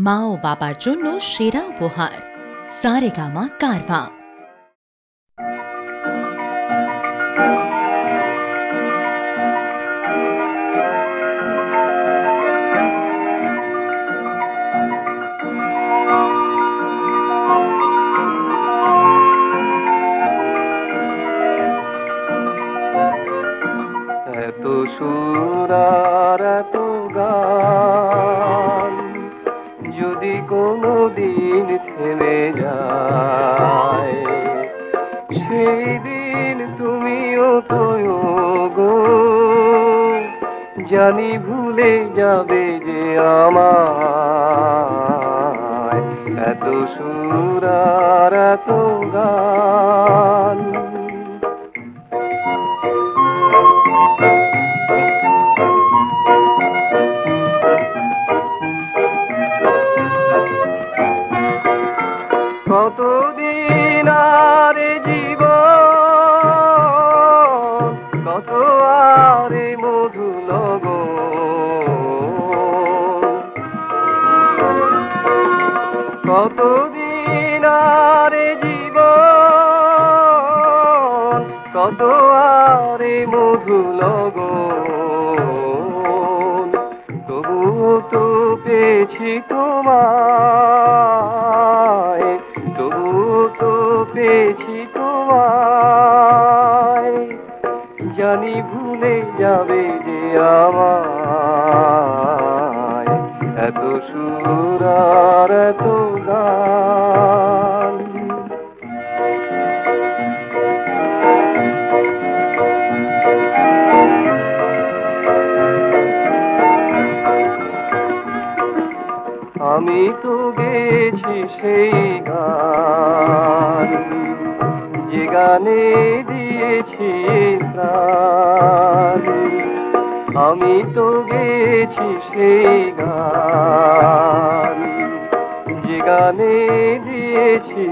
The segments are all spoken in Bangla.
माओ बापार्चोन्नो शेरा उपहार। सारेगामा कारवा। থেমে যায়। সেই দিন তুমিও তো গো জানি ভুলে যাবে যে আমার এত সুরার এত গান সেই গান, যে গানে দিয়েছি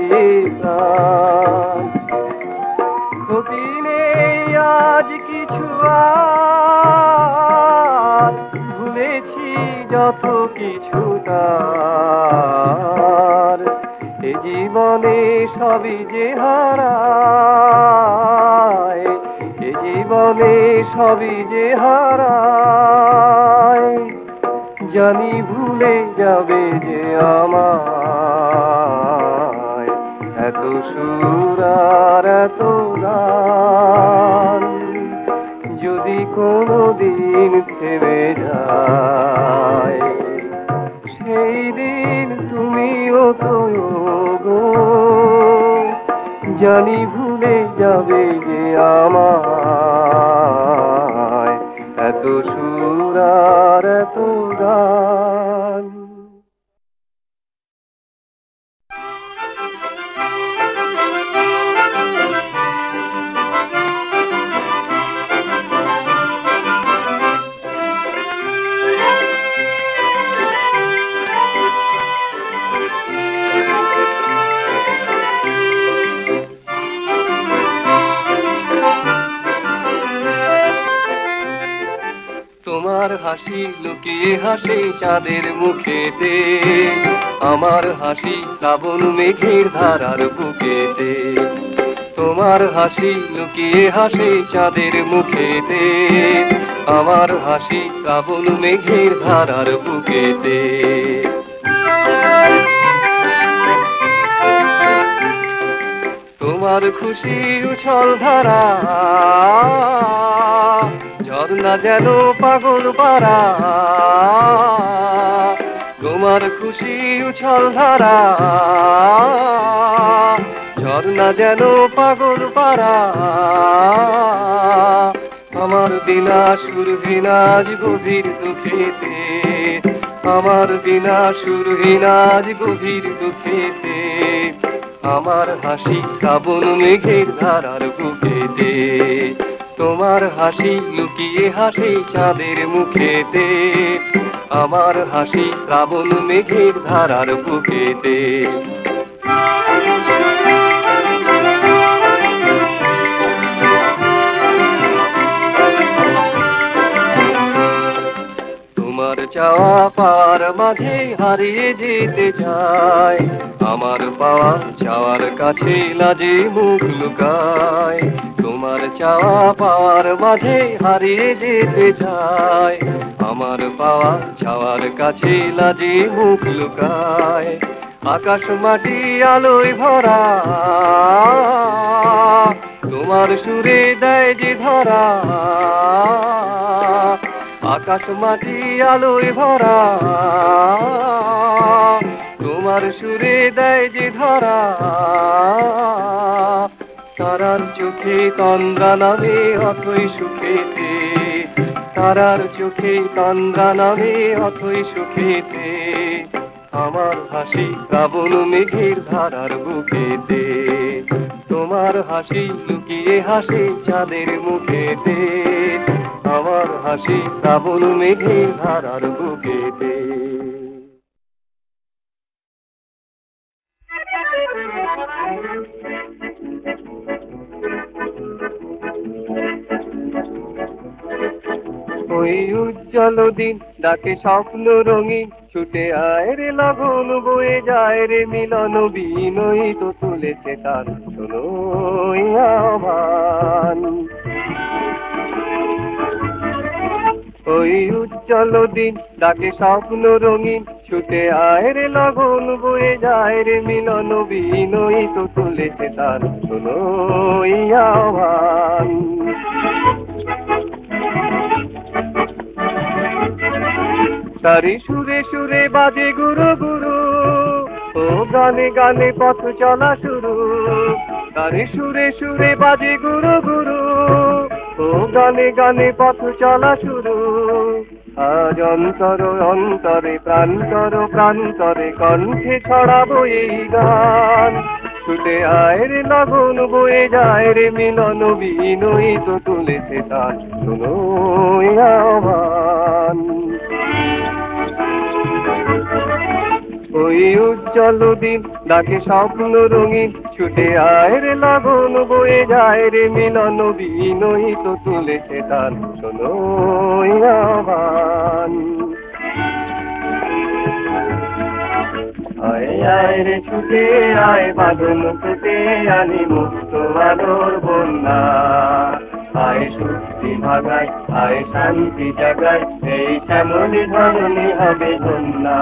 ক্ষতি নেই আজ কিছু আর, ভুলেছি যত কিছু তার। এ জীবনে সবই যে হারায়, এ জীবনে সবই যে হারায়। মুখেতে আমার হাসি শ্রাবণ মেঘের ধারার বুকেতে। তোমার হাসি লুকিয়ে হাসি চাঁদের মুখেতে। আমার হাসি শ্রাবণ মেঘের ধারার বুকেতে। তোমার খুশি উছল ধারা, ঝর্ণা যেন পাগল পারা। তোমার খুশি উছল ধারা। ঝর্ণা যেন পাগল পারা। আমার বিনা সুরহীনাজ গভীর দুঃখেতে। আমার বিনা সুরহীনাজ গভীর দুঃখেতে। আমার হাসি শ্রাবণ মেঘের ধারার বুকেতে। তোমার হাসি লুকিয়ে হাসি চাঁদের মুখেতে। আমার হাসি শ্রাবণ মেঘের ধারার বুকেতে। চাওয়া পাওয়ার মাঝে হারিয়ে যেতে চায়। আমার পাওয়া চাওয়ার কাছে লাজে মুখ লুকায়। তোমার চাওয়া পাওয়ার মাঝে হারিয়ে যেতে চায়। আমার পাওয়া চাওয়ার কাছে লাজে মুখ লুকায়। আকাশ মাটি আলোয় ভরা। তোমার সুরে দেয় যে ধরা। আকাশ মাটি আলোয় ভরা। তোমার সুরে দেয় যে ধরা। তারার চোখে তন্দ্রা নামে অথই সুখেতে। তারার চোখে তন্দ্রা নামে অথই সুখেতে। আমার হাসি শ্রাবণ মেঘের ধারার বুকেতে। তোমার হাসি লুকিয়ে হাসি চাঁদের মুখেতে। আমার হাসি শ্রাবণ মেঘের ধারার বুকেতে। ওই উজ্জ্বল দিন ডাকে স্বপ্ন রঙিন, ছুটে আয় রে লগন বয়ে যায় রে মিলন, বিনয় তো তুলেছে তার, শোনো আহ্বান। ওই উজ্জ্বল দিন ডাকে স্বপ্ন রঙিন, ছুটে আয় রে লগন বয়ে যায় রে মিলন, বিনয় তো তুলেছে তার শোনো তারি সুরে সুরে বাজে গুরু গুরু ও গানে গানে পথ চলা শুরু। তারি সুরে সুরে বাজে গুরু গুরু। ও গানে গানে পথ চলা শুরু। আজ অন্তর অন্তরে, প্রান্তর প্রান্তরে কণ্ঠে ছড়াবো এই গান। ছুটে আয় রে লগন, বয়ে যায় রে মিলন, বিনয়ী তো তুলেছে তার শুনো আহ্বান। ওই উজ্জ্বল দিন ডাকে স্বপ্ন রঙিন? ছুটে আয় রে লগন বয়ে যায় রে মিলন বিনয়ী তো তুলেছে তার শোনো আয় আয় রে ছুটে আয়, বাঁধন ছুটে আনি মুক্ত আলোর বন্যা। আয় শক্তি ভাগায় আয় শান্তি জাগায় এই শ্যামলি ধরণী হবে ধন্যা।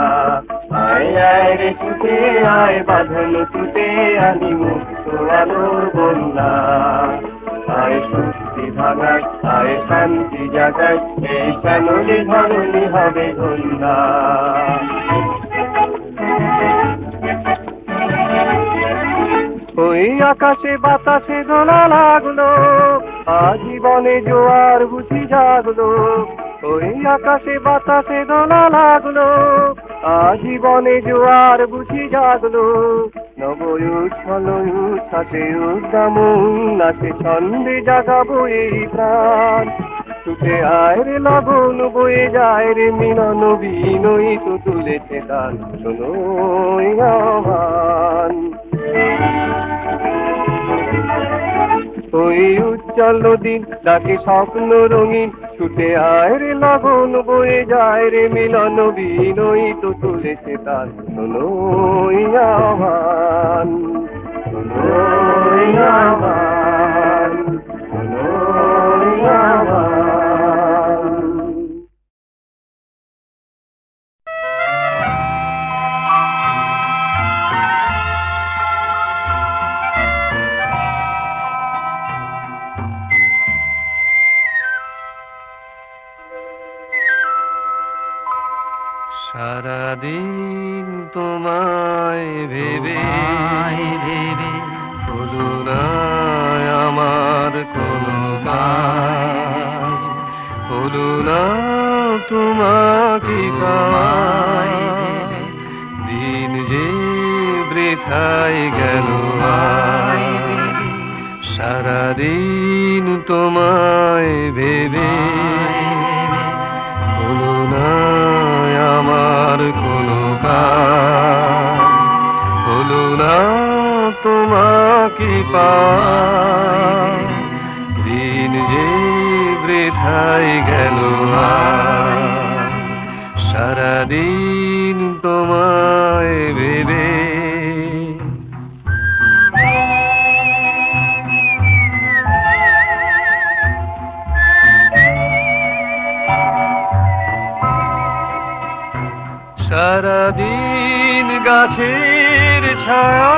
আয় আয় রে ছুটে আয় বাঁধন ছুটে আনি মুক্ত আলোর বন্যা। আয় শক্তি ভাগায় আয় শান্তি জাগায় এই শ্যামলি ধরণী হবে ধন্যা। ওই আকাশে বাতাসে দোলা লাগল, আজীবনে জোয়ার বুঝি জাগলো। ওই আকাশে বাতাসে দোলা লাগল, আজীবনে জোয়ার বুঝি জাগলো। নব উচ্ছল উচ্ছ্বাসে উদ্দাম উল্লাসে ছন্দে জাগাবো এই প্রাণ। ছুটে আয় রে লগন বয়ে যায় রে মিলন, বিনয়ী তো তুলেছে তার শোনো আহ্বান। ওই উজ্জ্বল দিন ডাকে স্বপ্ন রঙিন, ছুটে আয় রে লগন বয়ে যায় রে মিলন বিনয়ী, তো তুলেছে তার শোনো আহ্বান শোনো আহ্বান। সারাদিন তোমায় ভেবে ভেবে। হলো না আমার কোনো কাজ। হলো না তোমাকে দিন যে বৃথায় গেল সারাদিন তোমায় ভেবে হলো না আমার কাজ হলো না তোমাকে পাওয়ায় দিন যে বৃথায় গেল সারাদিন তোমায় ভেবে গাছের ছায়া,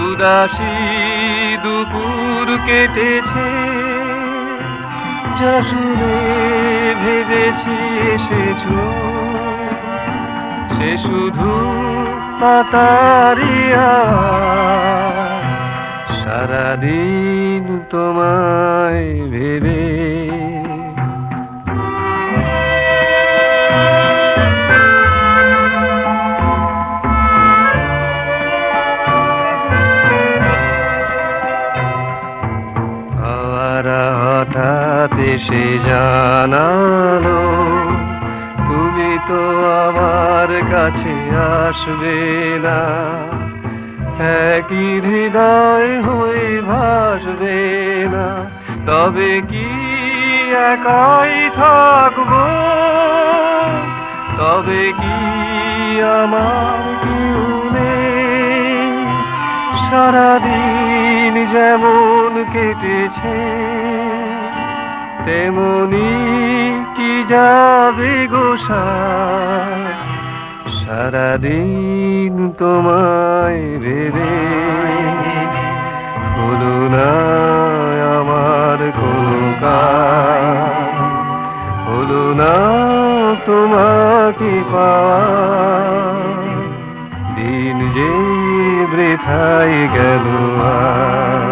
উদাসী দুপুর কেটেছে। যা শুনে ভেবেছি এসেছ সে শুধু পাতারিয়া সারাদিন তোমায় ভেবে এসে জানালো, তুমি তো আমার কাছে আসবে না। একই হৃদয় হয়ে ভাসবে না, তবে কি একাই থাকব? তবে কি আমার কেউ সারাদিন যেমন কেটেছে তেমনি কি যাবে গোসায় সারাদিন তোমায় ভেবে হলো না আমার কোনো কাজ। হলো না তোমাকে পাওয়া। দিন যে বৃথাই গেল আজ,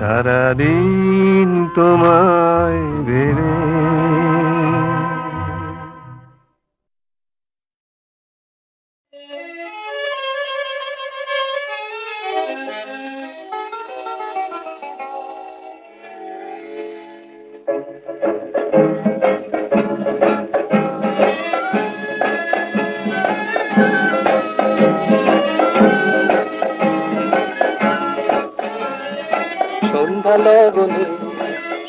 সারাদিন তোমায় ভেবে লগনে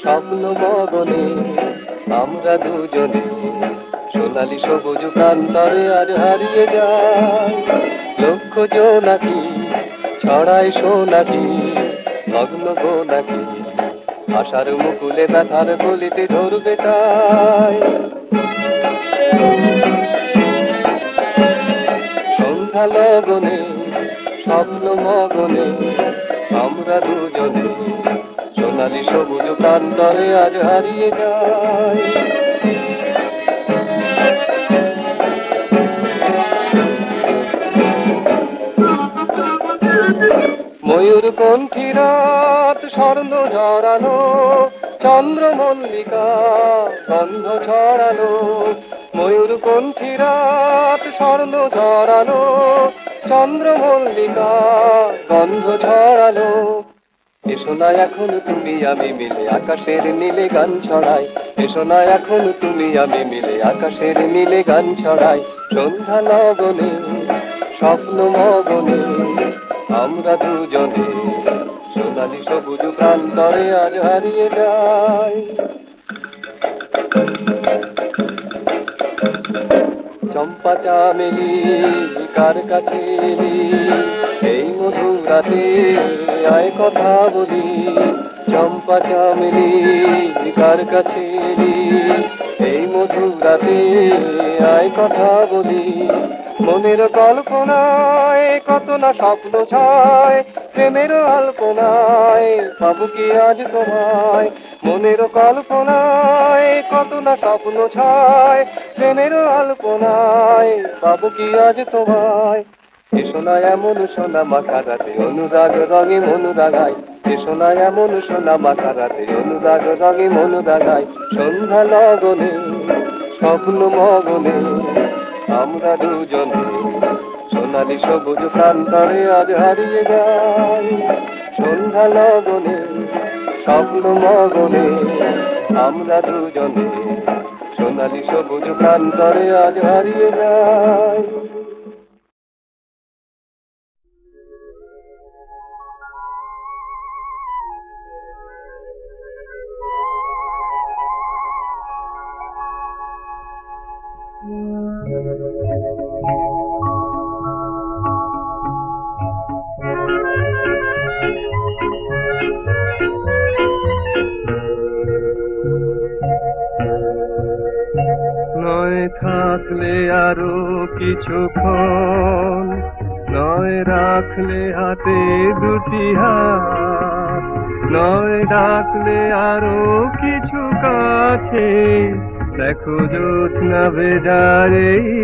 স্বপ্ন মগনে, আমরা দুজনে সোনালি সবুজ প্রান্তরে আর হারিয়ে যাই লক্ষ জোনাকি ছড়াই সোনাকি লগ্ন গোনাকি আশার মুকুলে ব্যথার গলিতে ধরবে তাই। সন্ধ্যা লগনে, স্বপ্ন মগনে, আমরা দুজনে সোনালি সবুজ প্রান্তরে আজ হারিয়ে যাই ময়ূর কণ্ঠী রাত, স্বর্ণ ঝরানো চন্দ্র মল্লিকা গন্ধ ছড়ানো ময়ূর কণ্ঠী রাত, স্বর্ণ ঝরানো চন্দ্র মল্লিকা, গন্ধ ছড়ানো এসো না এখন তুমি, আমি মিলে আকাশের নীলে গান ছড়াই। এসো না এখন তুমি, আমি মিলে আকাশের নীলে গান ছড়াই। সন্ধ্যা লগনে স্বপ্ন মগনে, আমরা দুজনে সোনালি সবুজ প্রান্তরে আজ হারিয়ে যাই। চম্পা চামেলি কার কাছে এই মধুর রাতে আয় কথা বলি। চম্পা চামেলি কার কাছে এই মধুর রাতে আয় কথা বলি। মনের কল্পনায় কত না স্বপ্ন ছয়, প্রেমের আল্পনায় পাবো কি আজ তোমায়? মনের কল্পনায় কত না স্বপ্ন ছয়, প্রেমের আল্পনায় পাবো কি আজ তোমায়? অনুরাগ রঙে মন রাগাই এসো না এমন সোনা মাখা রাতে, অনুরাগ রঙে মন রাগাই সন্ধ্যা লগনে, স্বপ্ন মগনে আমরা দুজন সোনালি সবুজ প্রান্তরে আজ হারিয়ে যাই। সন্ধ্যা লগনে, স্বপ্ন মগনে, আমরা দুজনে সোনালি সবুজ প্রান্তরে আজ হারিয়ে যাই। থাকলে আরও কিছুক্ষণ। নয় রাখলে হাতে দুটি হাত। নয় ডাকলে আরও কিছু কাছে। দেখো জোৎস্না বেজার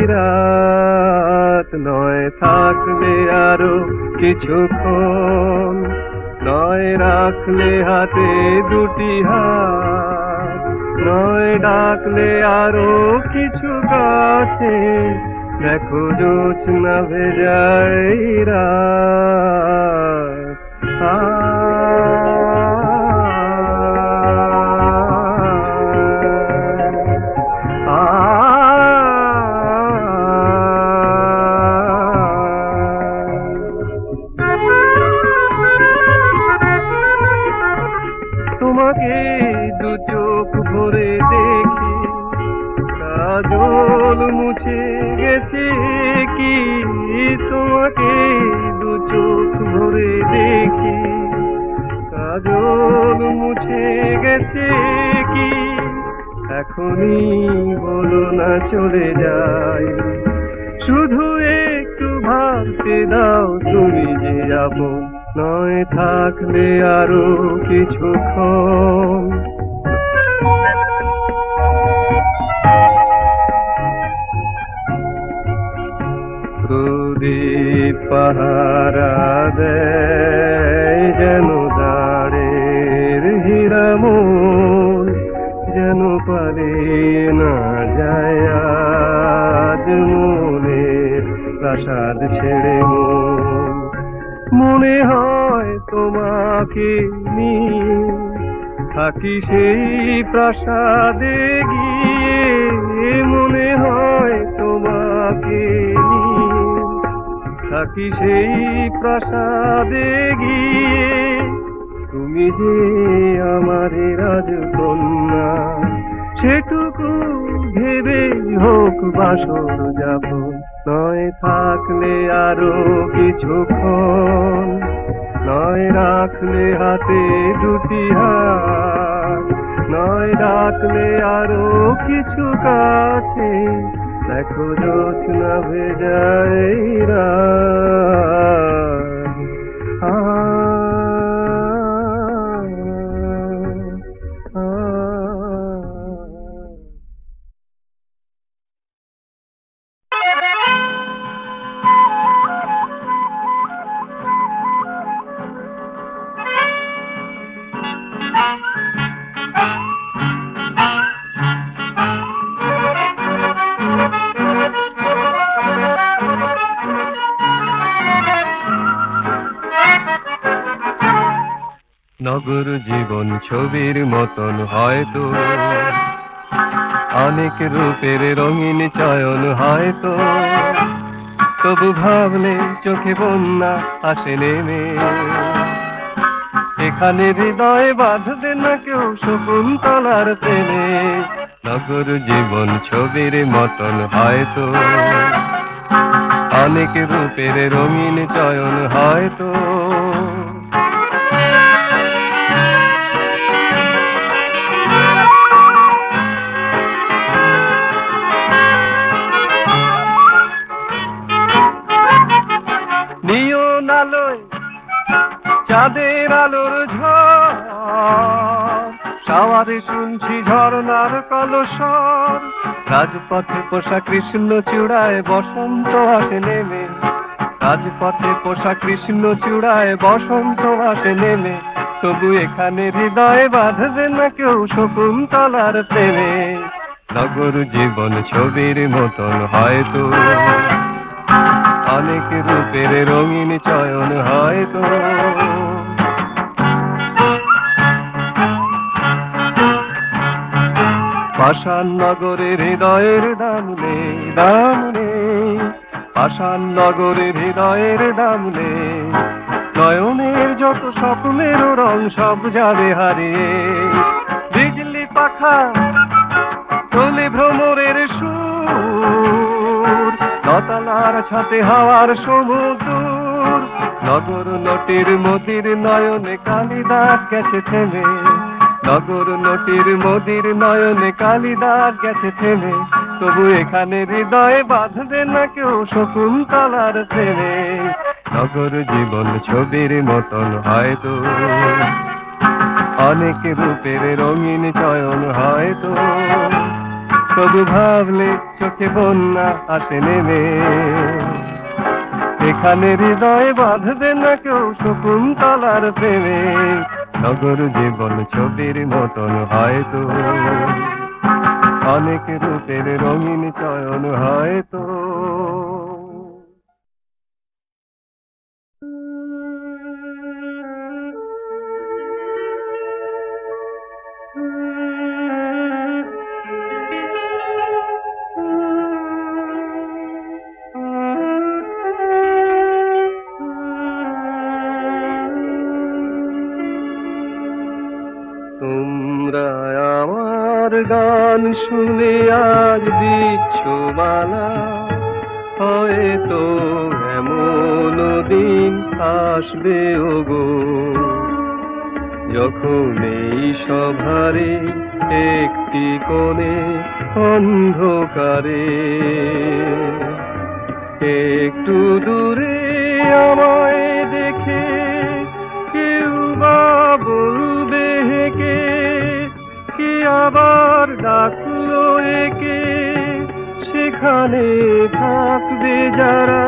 রাত। নয় থাকলে আরও কিছুক্ষণ। নয় রাখলে হাতে দুটি হাত। নয় ডাকলে আরও কিছু কাছে দেখো জোৎস্না ভেজাই রাত। ভরে দেখি কাজল মুছে গেছে কি তোমাকে দু চোখ ভরে দেখি? কাজল মুছে গেছে কি? এখনই বলো না চলে যাই। শুধু একটু ভাবতে দাও তুমি যে যাব। নয় থাকলে আরও কিছুক্ষণ। পাহারা দেয় যেন দাঁড়ের হীরামন যেন পারে না যায় আজ মনের প্রাসাদ ছেড়ে মন হয় তোমাকে নিয়ে থাকি সেই প্রাসাদে গিয়ে, মনে হয় তোমাকে থাকি সেই প্রাসাদে গিয়ে তুমি যে আমার রাজকন্যা, সেটুকু ভেবে হোক বাসর যাব, নয় থাকলে আরও কিছুক্ষণ, নয় রাখলে হাতে দুটি হাত, নয় ডাকলে আরও কিছু কাছে। দেখো জোৎস্না ভেজাই রাত নগর জীবন ছবির মতন হয়তো। অনেক রূপের রঙিন চয়ন হয়তো। তবু ভাবলে চোখে বন্যা আসে নেমে। এখানে হৃদয়ে বাঁধবে না কেউ শকুন্তলার প্রেমে। নগর জীবন ছবির মতন হয়তো। অনেক রূপের রঙিন চয়ন হয়তো। আলোয়, চাঁদের আলোর ঝড়। শুনছি ঝর্ণার কলস্বর রাজপথে পোষা কৃষ্ণ চূড়ায় বসন্ত আসে নেমে। রাজপথে পোষা কৃষ্ণ চূড়ায় বসন্ত আসে নেমে। তবু এখানে হৃদয়ে বাঁধবে না কেউ শকুন্তলার প্রেমে। নগর জীবন ছবির মতন হয়তো। অনেক রূপের রঙিন চয়ন হয় হয়তো পাষাণ নগরের হৃদয়ের দাম নেই দাম নেই পাষাণ নগরের হৃদয়ের দাম নেই নয়নের যত স্বপ্নের রং সব যাবে হারিয়ে বিজলি পাখা তোলে ভ্রমরের সুর। লতালার ছাতে হাওয়ার সমুদ্র। নগর নটির মতির নয়নে কালিদাস গেছে থেমে নগর নটির মোদির নয়নে কালিদাস গেছে থেমে তবু এখানে হৃদয়ে বাঁধবে না কেউ শকুন্তলার প্রেমে নগর জীবন ছবির মতন হয়তো। অনেক রূপের রঙিন চয়ন হয়তো। তবু ভাবলে চোখে বন্যা আসে নেমে। এখানে হৃদয় বাঁধবে না কেউ শকুন্তলার প্রেমে। নগর জীবন ছবির মতন হয়তো। অনেক রূপের রঙিন চয়ন হয়তো। শুনে আজ দিচ্ছ মালা। হয়তো এমন দিন আসবে, ওগো। যখন এই সভারে একটি কোণে অন্ধকারে একটু দূরে আমায় দেখে কেউ বা বলবে হেকে, কে আবার একে সেখানে থাকবে যারা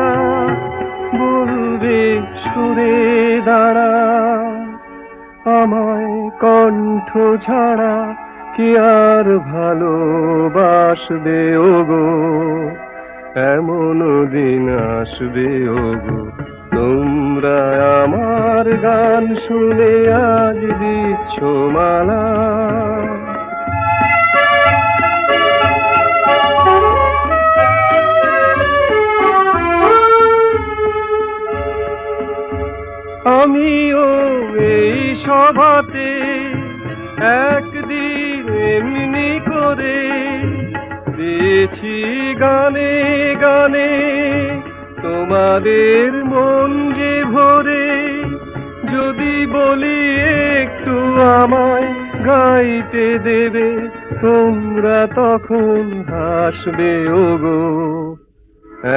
বলবে, সুরে দাঁড়া আমায় কণ্ঠ ছাড়া কি আর ভালোবাসবে, ওগো? এমন দিন আসবে, ওগো। তোমরা আমার গান শুনে আজ দিচ্ছ মালা। আমিও এই সভাতে একদিন এমনি করে দিয়েছি গানে গানে তোমাদের মন যে ভরে। যদি বলি একটু আমায় গাইতে দেবে, তোমরা তখন হাসবে, ওগো,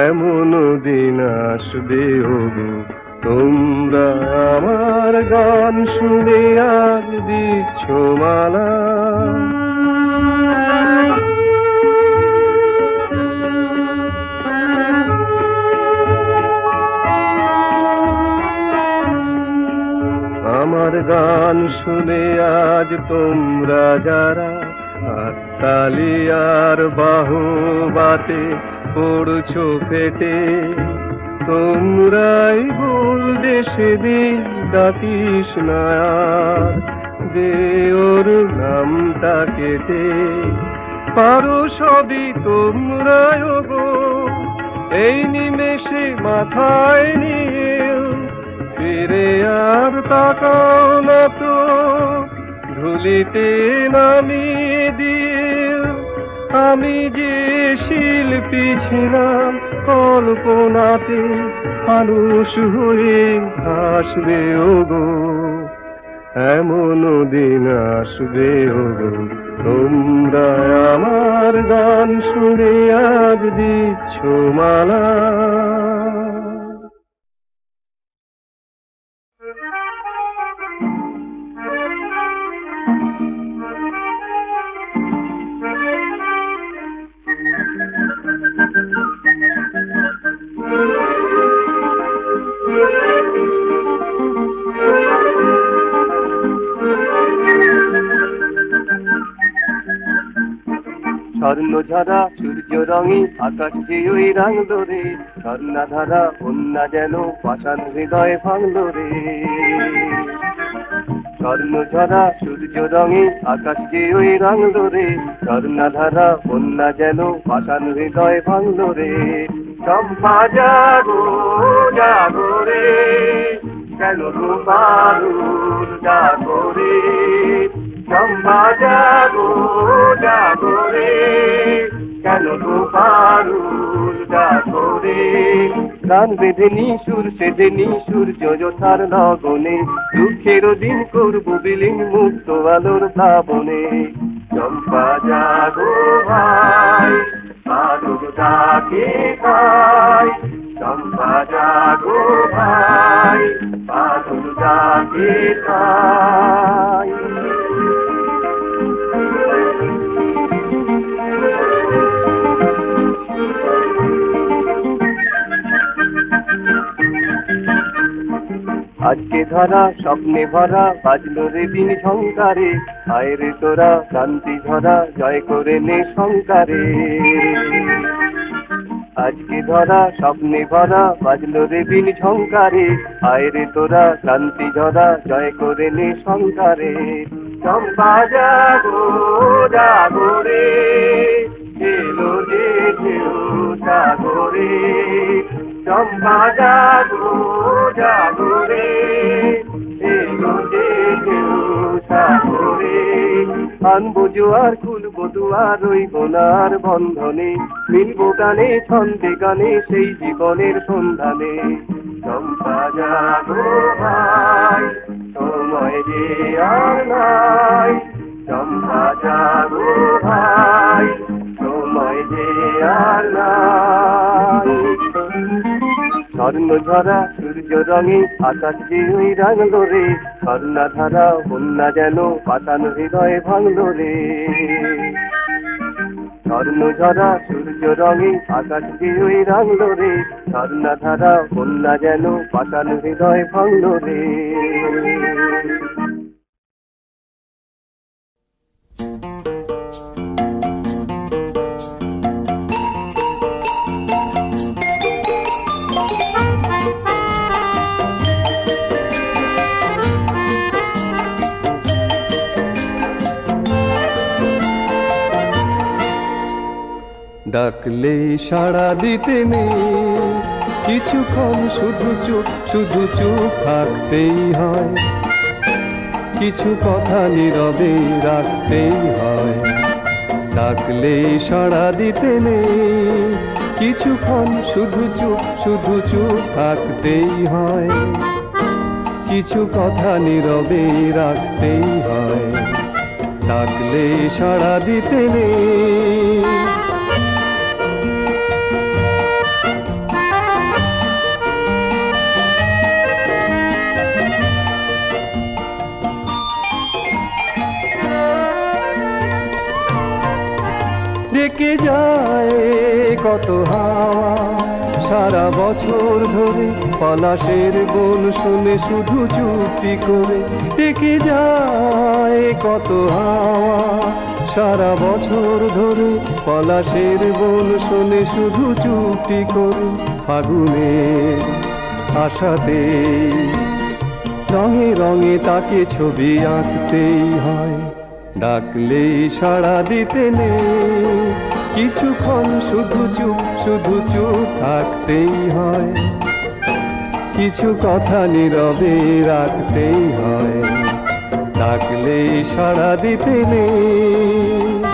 এমন দিন আসবে, ওগো। তোমরা আমার গান শুনে আজ দিচ্ছ মালা। আমার গান শুনে আজ তোমরা যারা হাততালি আর বাহু বাতে পড়ছো ফেটে তোমরাই বলবে সেদিন ডাকিস না। দে ওর নামটা কেটে পারো সবই তোমরাই গো এই নিমেষে মাথায় নিয়ে ফিরে আর তাকাও না তো ধুলিতে নামিয়ে দিয়ে আমি যে শিল্পী ছিলাম কল্পনাতে মানুষ হয়ে আসবে গো এমন দিন আসবে, ওগো। তোমরা আমার গান শুনে আজ দিচ্ছ মালা। ঝরা সূর্য রঙে আকাশ যে ওই রাং ঝর্ণা ধারা কন্যা যেন পাষাণ হৃদয় ভাঙল রে স্বর্ণ ঝরা সূর্য রঙে আকাশ যে ওই রাং দরে ঝর্ণা ধারা কন্যা যেন পাষাণ হৃদয় ভাঙল রে চম্পা জাগো জাগো রে, কেন রূপারুর জাগো রে? চম্পা জাগো জাগো কেন রূপারুর জাগো রে? গান বেঁধে নিশুর সেজে নিশুর যথার লগনে। দুঃখের দিন করব বিলীন মুক্ত আলোর প্লাবনে। চম্পা জাগো ভাই পারুক ডাকে তাই চম্পা জাগো ভাই পারুক ডাকে তাই আজকে ধরা, স্বপ্নে ভরা, বাজলো রে দিন শঙ্কারে আয় রে তোরা শান্তি ঝরা, জয় করে নে শঙ্কারে আজকে ধরা, স্বপ্নে ভরা, বাজলো রে দিন শঙ্কারে আয় রে তোরা শান্তি ঝরা, জয় করে নে শঙ্কারে চম্পা জাগো চম্পা জাগো জাগো রে এলো ঢেউ সাগরে আনব জোয়ার খুলবো দুয়ার ওই গোনার বন্ধনে মিলবো গানে ছন্দে গানে, সেই জীবনের সন্ধানে। চম্পা জাগো ভাই সময় যে আর নাই। চম্পা জাগো ভাই সময় যে আর নাই। স্বর্ণ ঝরা সূর্য রঙে আকাশ ওই রাঙলো রে স্বর্ণা ধারা বন্যা যেন পাতানো হৃদয় ভাঙলো রে স্বর্ণঝরা সূর্য রঙে আকাশ ওই রাঙলো রে স্বর্ণা ধারা বন্যা যেন পাতানো হৃদয় ভাঙলো রে ডাকলে সাড়া দিতে নেই। কিছুক্ষণ শুধু চুপ শুধু চুপ থাকতেই হয়। কিছু কথা নীরবে রাখতেই হয়। ডাকলে সাড়া দিতে নেই। কিছুক্ষণ শুধু চুপ শুধু চুপ থাকতেই হয়। কিছু কথা নীরবে রাখতেই হয়। ডাকলে সাড়া দিতে নেই। ডেকে যায় কত হাওয়া। সারা বছর ধরে পলাশের বন শুনে শুধু চুপটি করে ডেকে যায় কত হাওয়া। সারা বছর ধরে পলাশের বন শুনে শুধু চুপটি করে ফাগুনের আশাতে। রঙে রঙে তাকে ছবি আঁকতেই হয়। ডাকলে সাড়া দিতে নেই। কিছুক্ষণ শুধু চুপ শুধু চুপ থাকতেই হয়। কিছু কথা নীরবে রাখতেই হয়। ডাকলে সাড়া দিতে নেই।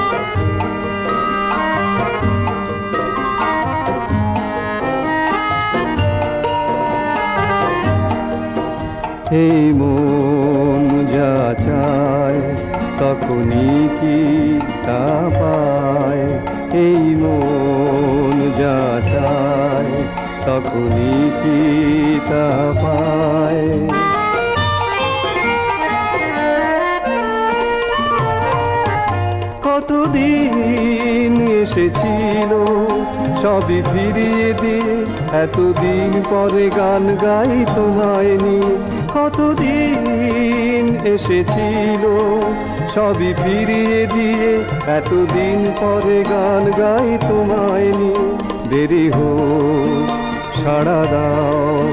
এই মন যা চায় তখনই কি তা পায়? এই মন যা চায়, তখনই কি তা পায়? কতদিন এসেছিল, সবই ফিরিয়ে দিয়ে, এতদিন পরে গান গাই তোমায় নিয়ে কতদিন এসেছিল? সবই ফিরিয়ে দিয়ে এতদিন পরে গান গাই তোমায় নিয়ে। দেরি হোক, সাড়া দাও।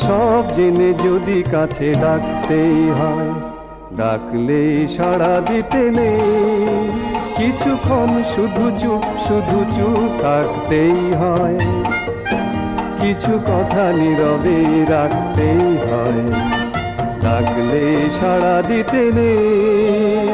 সব জেনে যদি কাছে ডাকতেই হয় ডাকলে সাড়া দিতে নেই। কিছুক্ষণ শুধু চুপ শুধু চুপ থাকতেই হয়। কিছু কথা নীরবে হয়। ডাকলে সাড়া দিতে নেই।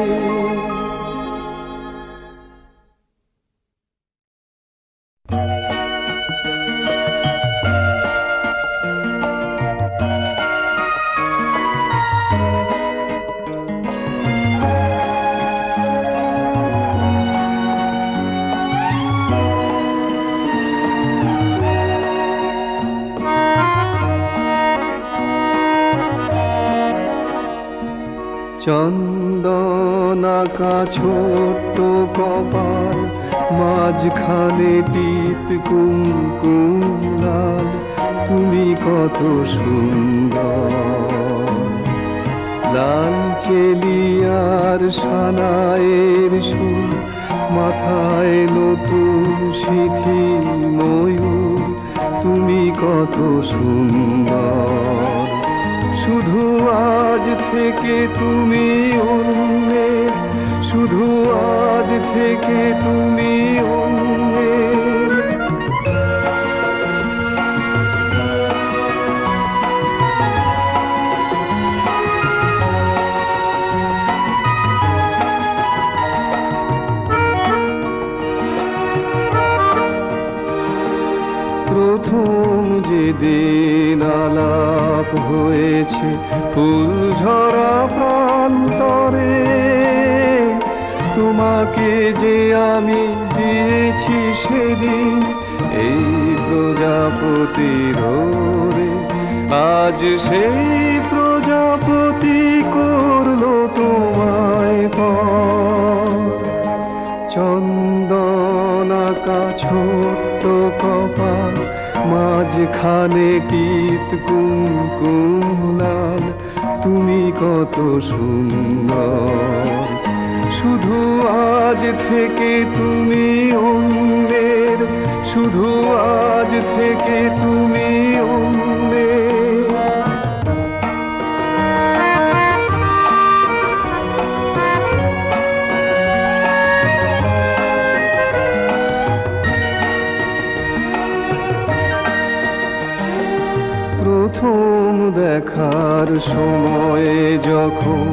দেখার সময়ে যখন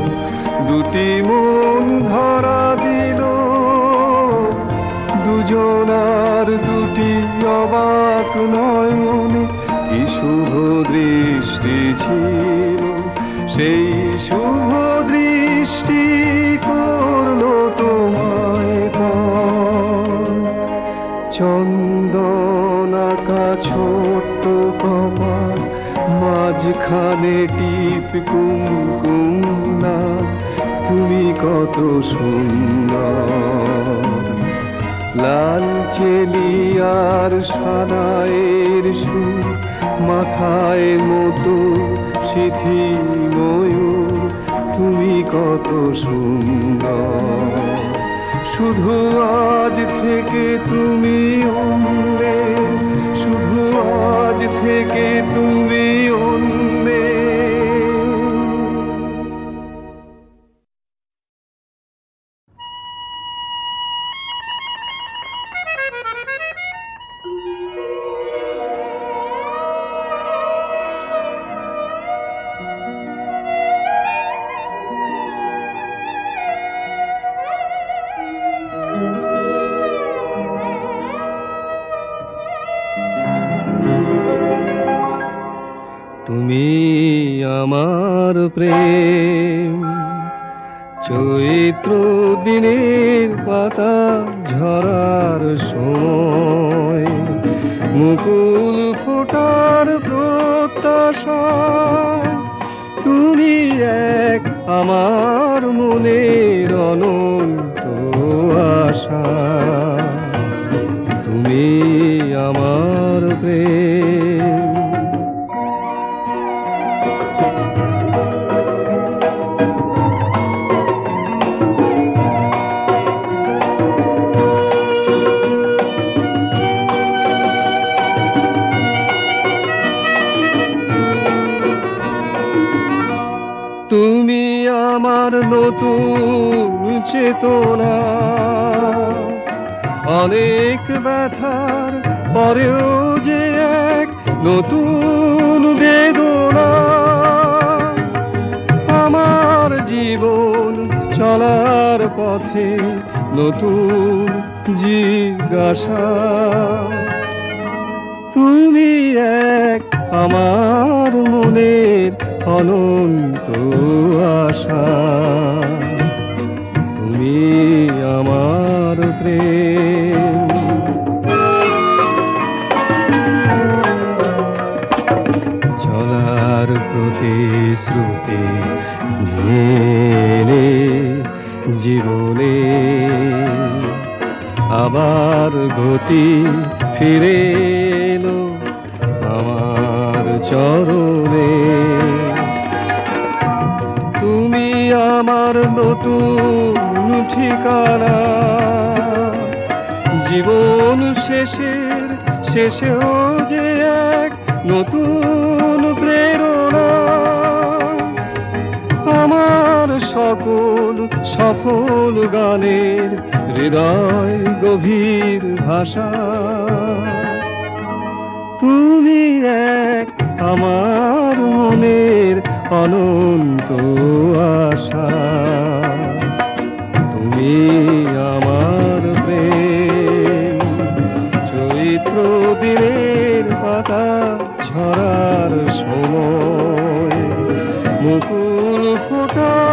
দুটি মন ধরা দিল, দুজনার দুটি অবাক নয়ন কি শুভ দৃষ্টি ছিল। সেই শুভ দৃষ্টি করল তোমায় চন্দ্র মাঝখানে টিপ কুমকুম না তুমি কত সুন্দর। লাল চেলিয়ার সানায়ের সু মাথায় মতো সিথি ময়ূর তুমি কত সুন্দর। শুধু আজ থেকে তুমি অন্যের आज थे के तुम भी उनमें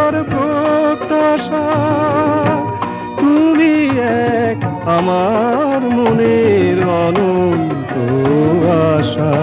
ফোটার প্রত্যাশা। তুমি এক আমার মনের অনন্ত আশা।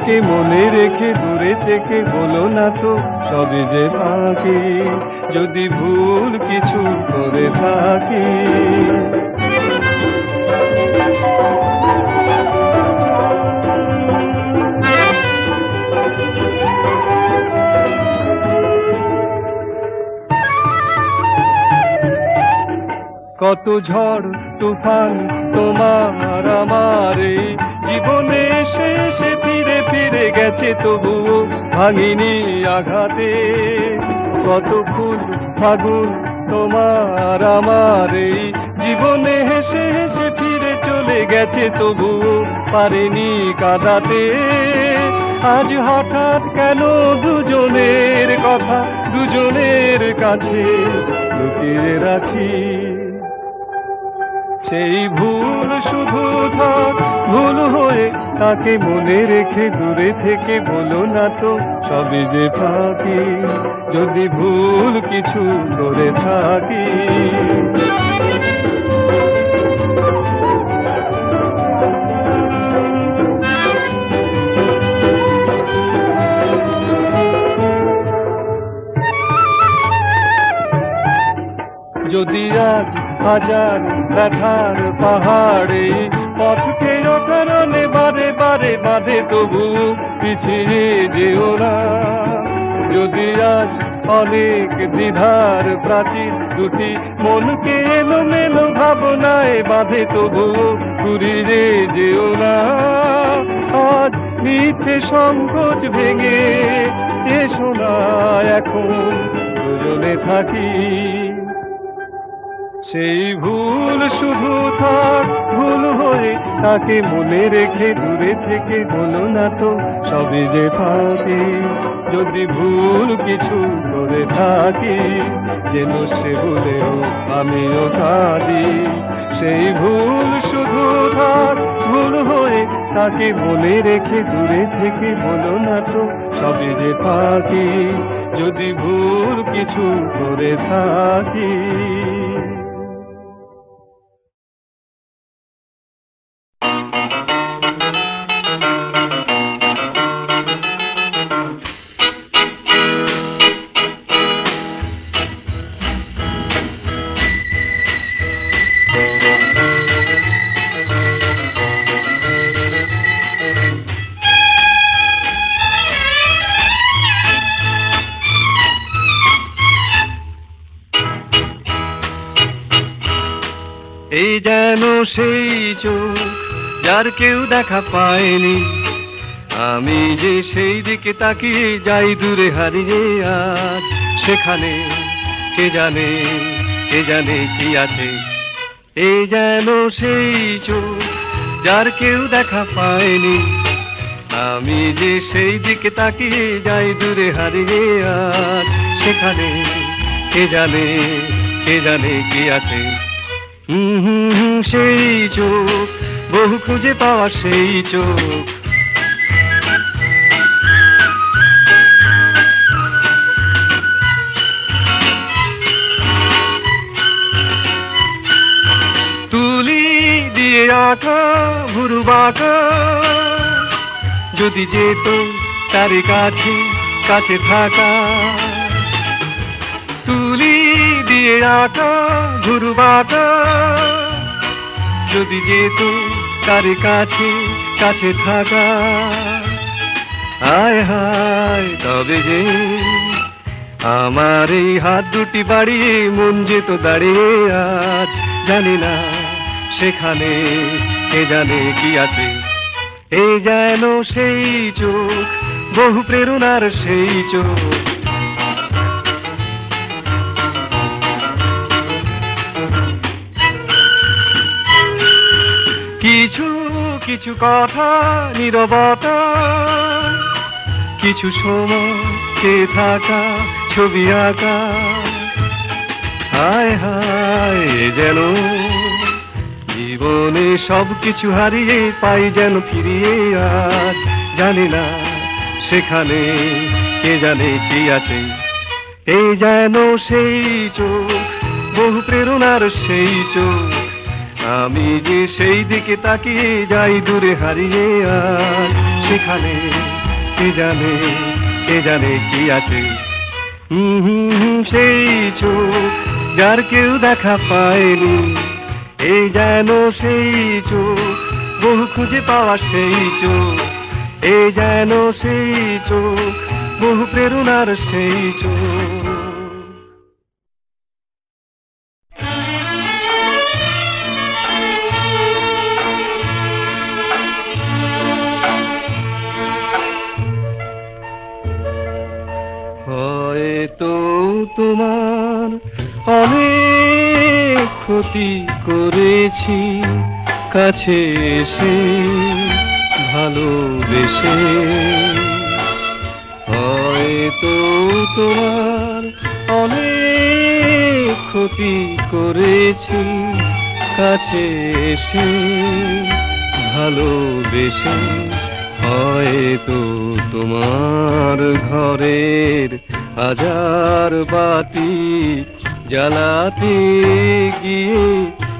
তাকে মনে রেখে দূরে থেকে বলো না তো সবই যে ফাঁকি যদি ভুল কিছু করে থাকি। কত ঝড়, তুফান তোমার তবুও ভাঙিনি আঘাতে। কত ফুল ফাগুন তোমার আমার এই জীবনে হেসে হেসে ফিরে চলে গেছে, তবুও পারেনি কাঁদাতে। আজ হঠাৎ কেন দুজনের কথা দুজনের কাছে লুকিয়ে রাখি? সেই ভুল শুধু থাক, ভুল হয়ে তাকে মনে রেখে দূরে থেকে বলো না তো সবই যে ফাঁকি যদি ভুল কিছু করে থাকি। যদি আজ হাজার ব্যথার পাহাড়ে পথকে অকারণে বারে বাঁধে তবু পিছিয়ে যেও না। যদি আজ অনেক দ্বিধার প্রাচীর দুটি মনকে এলো মেলো ভাবনায় বাঁধে তবু ঘুরিয়ে যেও না। আজ মিথ্যে সংকোচ ভেঙে এসো না, এখন দুজনে থাকি। সেই ভুল শুধু থাক ভুল হয়ে। তাকে মনে রেখে দূরে থেকে বলো না তো সবই যে ফাঁকি যদি ভুল কিছু করে থাকি, যেন সে বলেও আমিও কাঁদি। সেই ভুল শুধু থাক ভুল হয়ে। তাকে মনে রেখে দূরে থেকে বলো না তো সবই যে ফাঁকি যদি ভুল কিছু করে থাকি সেই চোখ যার কেউ দেখা পায়নি। আমি যে সেই দিকে তাকিয়ে যাই দূরে হারিয়ে, আজ সেখানে কে জানে কে জানে কি আছে। এই যেন সেই চোখ যার কেউ দেখা পায়নি। আমি যে সেই দিকে তাকিয়ে যাই দূরে হারিয়ে, আজ সেখানে কে জানে কে জানে কি আছে। হুম, সেই চোখ, বহু খুঁজে পাওয়া সেই চোখ। তুলি দিয়ে আঁকা, ভুরু যদি যেত তার কাছে কাছে থাকা। তুলি আঁকা ভুরু বাঁকা যদি যেত তার কাছে কাছে থাকা। হায় হায়, তবে যে আমার এই হাত দুটি বাড়িয়ে মন যেত দাঁড়িয়ে আজ জানি না সেখানে কে জানে কি আছে। এই যেন সেই চোখ, বহু প্রেরণার সেই চোখ। কিছু কথা, নীরবতা, কিছু সময় কে থাকা, ছবি আঁকা। হায় হায় যেন জীবনে সব কিছু হারিয়ে পাই যেন ফিরিয়ে আজ। জানি না সেখানে কে জানে কি আছে। এই যেন সেই চোখ, বহু প্রেরণার সেই চোখ। আমি যে সেই দিকে তাকিয়ে যাই দূরে হারিয়ে আজ সেখানে কে জানে কে জানে কি আছে। হুম, সেই চোখ যার কেউ দেখা পায়নি এই যেন সেই চোখ বহু খুঁজে পাওয়া সেই চোখ এই যেন সেই চোখ বহু প্রেরণার সেই চোখ। তোমার অনেক ক্ষতি করেছি। কাছে এসে ভালোবেসে। হয়তো তোমার অনেক ক্ষতি করেছি। কাছে এসে ভালোবেসে। হয়তো তোমার ঘরের হাজার বাতি জ্বালাতে গিয়ে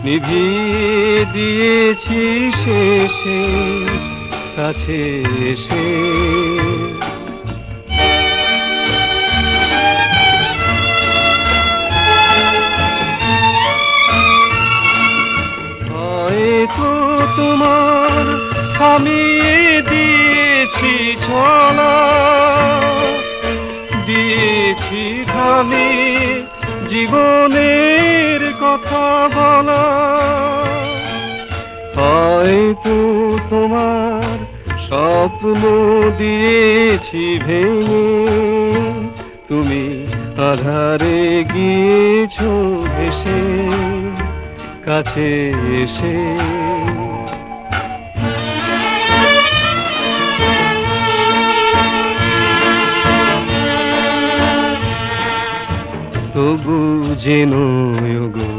নিভিয়ে দিয়েছি শেষে, কাছে এসে। হয়তো তোমার থামিয়ে দিয়েছি ছলা দিয়েছি থামিয়ে জীবনের কথা বলা। হয়তো তোমার স্বপ্ন দিয়েছি ভেঙে, তুমি আধারে গিয়েছো ভেসে, কাছে এসে তবু যেন গো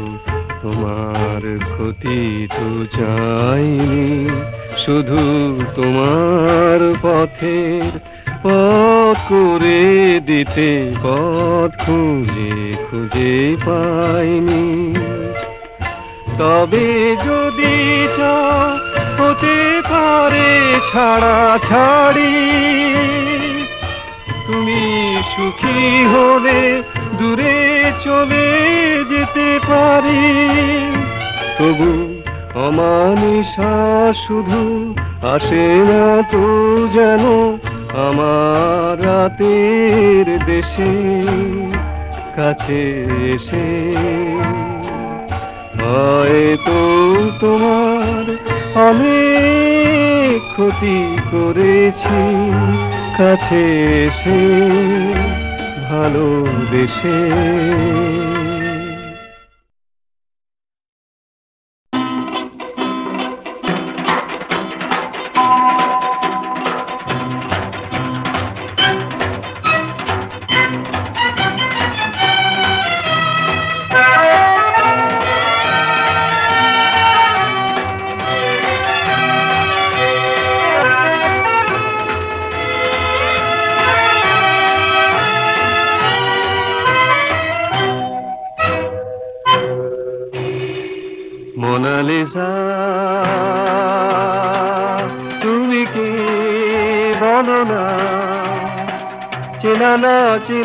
তোমার ক্ষতি তো চাইনি। শুধু তোমার পথের পথ করে দিতে, পথ খুঁজে খুঁজে পাইনি। তবে যদি হতে পারে ছাড়া ছাড়ি, তুমি সুখী হলে দূরে চলে যেতে পারি। তবু অমানিসা শুধু আসে না তো যেন আমার রাতের দেশে কাছে এসে। হয়তো তোমার অনেক ক্ষতি করেছি। কাছে এসে ভালোবেসে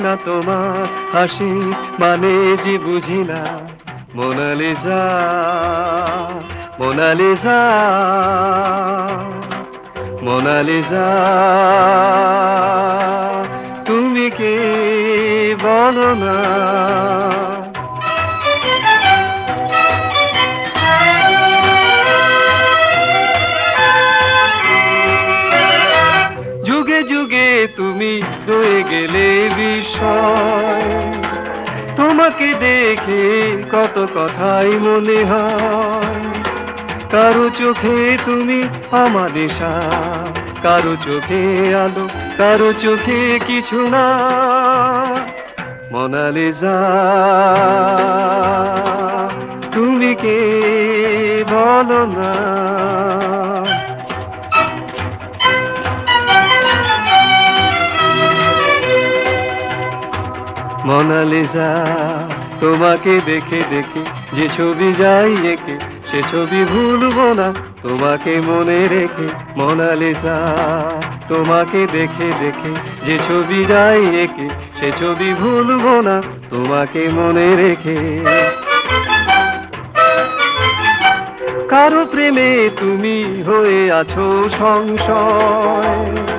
না তোমার হাসি মানে যে বুঝি না। মোনালিসা মোনালিসা মোনালিসা, তুমি কি বলো না? যুগে যুগে তুমি রয়ে গেলে বিষয় তোমাকে দেখে কত কথাই মনে হয়। কারও চোখে তুমি আমার নেশা, কারও চোখে আলো, কারও চোখে কিছু না। মোনালিসা তুমি কে বলো না। মোনালিসা, তোমাকে দেখে দেখে, যে ছবি যাই এঁকে, সে ছবি ভুলবো না, তোমাকে মনে রেখে। মোনালিসা, তোমাকে দেখে দেখে, যে ছবি যাই এঁকে, সে ছবি ভুলবো না, তোমাকে মনে রেখে। কারও প্রেমে তুমি হয়ে আছো সংশয়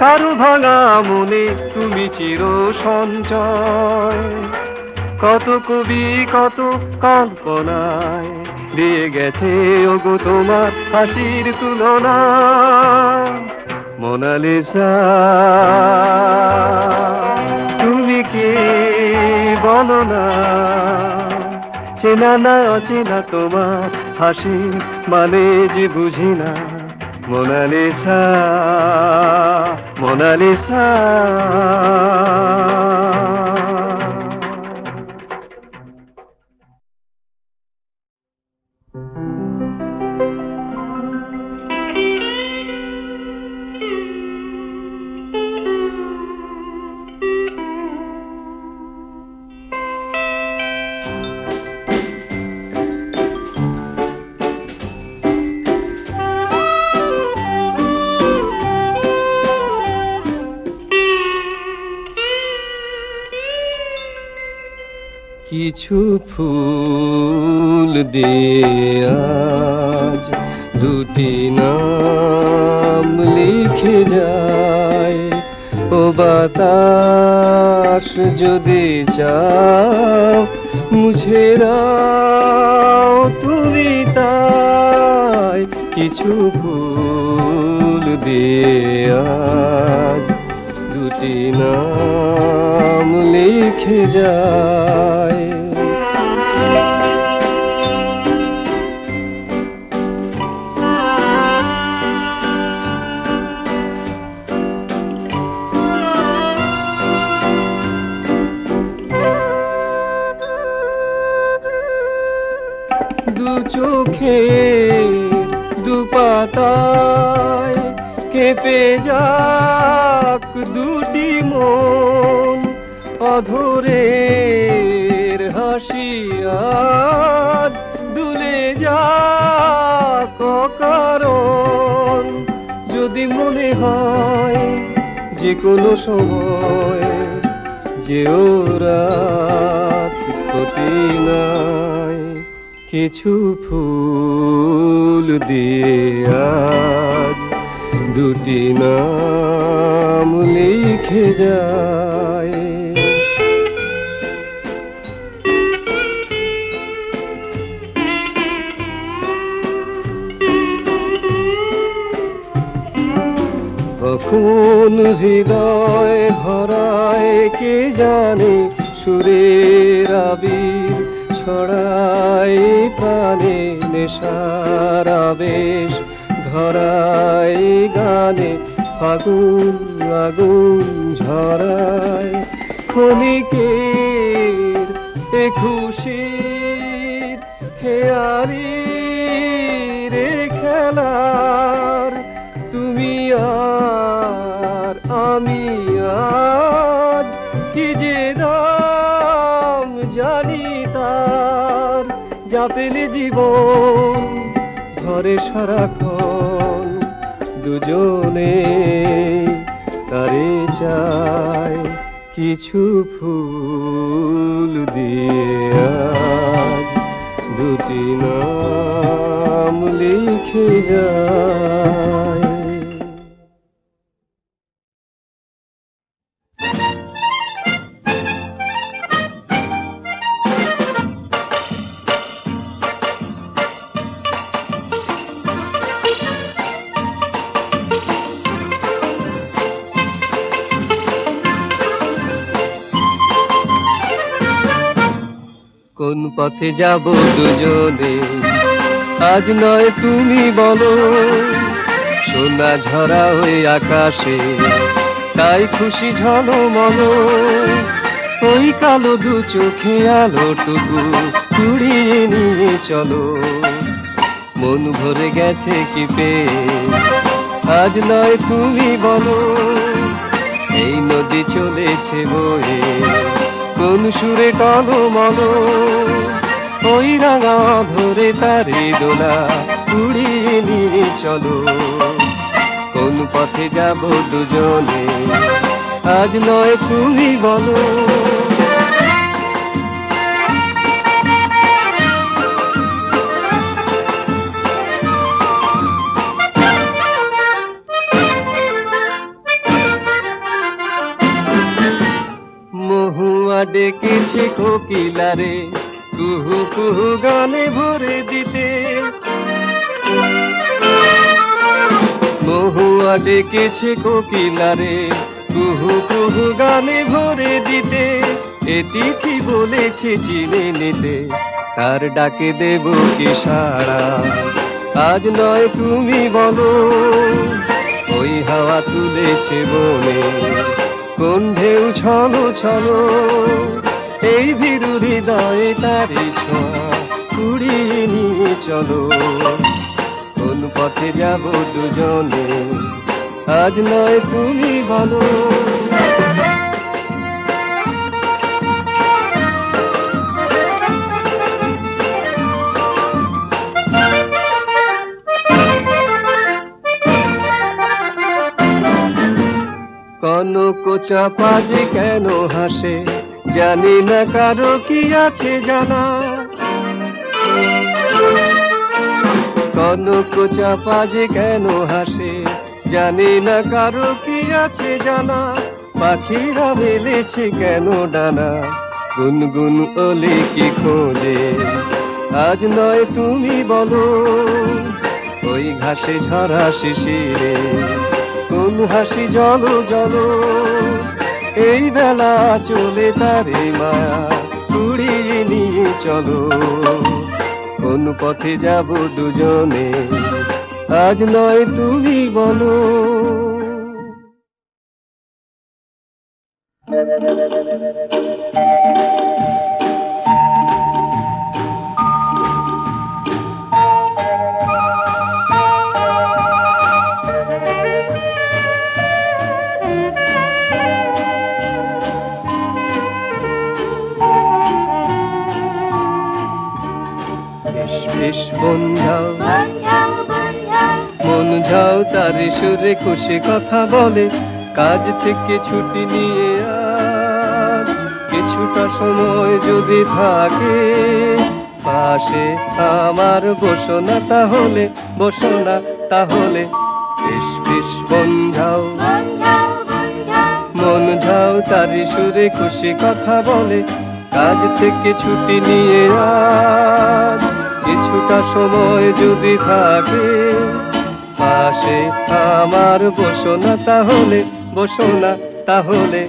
কারও ভাঙা মনে তুমি চির সঞ্চয়। কত কবি, কত কল্পনায় দিয়ে গেছে ওগো তোমার হাসির তুলনা মোনালিসা, তুমি কে বলো না চেনা না অচেনা তোমার হাসি মানে যে বুঝি না। মোনালিসা মোনালিসা কিছু ফুল আজ দুটি নাম লিখে যায়। ও বাতাস যদি চাও, মুছে দাও তুমি তাই। কিছু ফুল আজ দুটি নাম লিখে যায়। কোনো সময় যে রাত ক্ষতি নাই কিছু ফুল দিয়ে আজ দুটি নাম লিখে যায় দুজনে তারে চায় কিছু যাব দুজনে। আজ নয় তুমি বলো, সোনা ঝরা হয়ে আকাশে, তাই খুশি ঝলমলো। ওই কালো দু চোখে আলোটুকু কুড়িয়ে নিয়ে চলো। মন ভরে গেছে কি পেয়ে আজ নয় তুমি বলো, এই নদী চলেছে বয়ে। কোন সুরে টলো মলো ওই রাঙা ধরে তারে দোলা উড়িয়ে নিয়ে চলো। কোন পথে যাব দুজনে? আজ নয় তুমি বলো। ডেকেছে কোকিলারে। কুহু কুহু গানে ভরে দিতে। মহুয়া ডেকেছে কোকিলারে, কুহু কুহু গানে ভরে দিতে। এ তিথি বলেছে চিনে নিতে, তার ডাকে দেব কি সাড়া। আজ নয় তুমি বলো, ওই হাওয়া তুলেছে বনে। কোন ঢেউ ছলো ছলো এই ভীরু হৃদয়ে তারে কুড়িয়ে নিয়ে চলো। কোন পথে যাব দুজনে, আজ নয় তুমি বলো। কনক চাপা যে কেন হাসে জানি না কারও কি আছে জানা। কনক চাপা যে কেন হাসে, জানি না কারও কি আছে জানা। পাখিরা মেলেছে কেন ডানা, গুনগুন ওলে কি খোঁজে। আজ নয় তুমি বলো, ওই ঘাসে ঝরা শিশিরে, কোন হাসি জলো জলো। এই বেলা চলে তারে মায়া কুড়িয়ে নিয়ে চলো। কোন পথে যাব দুজনে, আজ নয় তুমি বলো। সুরে খুশি কথা বলে কাজ থেকে ছুটি নিয়ে আর কিছুটা সময় যদি থাকে পাশে আমার বসো না তাহলে বসো না তাহলে বেশ বেশ বন্ধাও মন যাও তারি সুরে খুশি কথা বলে কাজ থেকে ছুটি নিয়ে আজ কিছুটা সময় যদি থাকে পাশে আমার বসো না তাহলে বসো না তাহলে।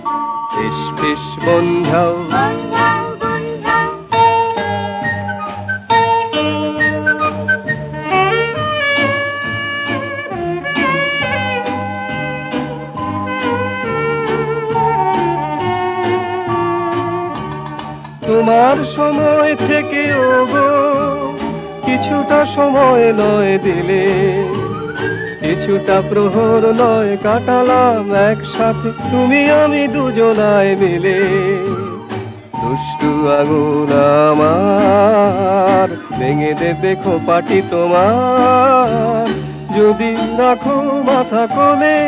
ফিস ফিস বন্ধাও তোমার সময় থেকে ওগো কিছুটা সময় নয় দিলে। কিছুটা প্রহর নয় কাটালাম একসাথে। তুমি আমি দুজনায় মিলে। দুষ্টু আগুন আমার ভেঙে দেবে খোপাটি তোমার। যদি রাখো মাথা কোলে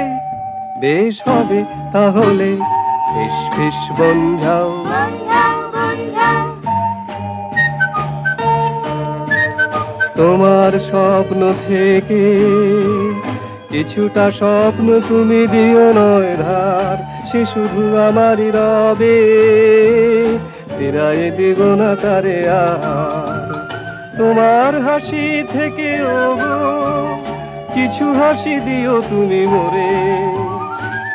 বেশ হবে তাহলে। ফিস ফিস বঞ্ঝাও তোমার স্বপ্ন থেকে কিছুটা স্বপ্ন তুমি দিও নয় ধার, সে শুধু আমারই রবে। ফিরাই দিব না তারে তোমার হাসি থেকে কিছু হাসি দিও তুমি মোরে।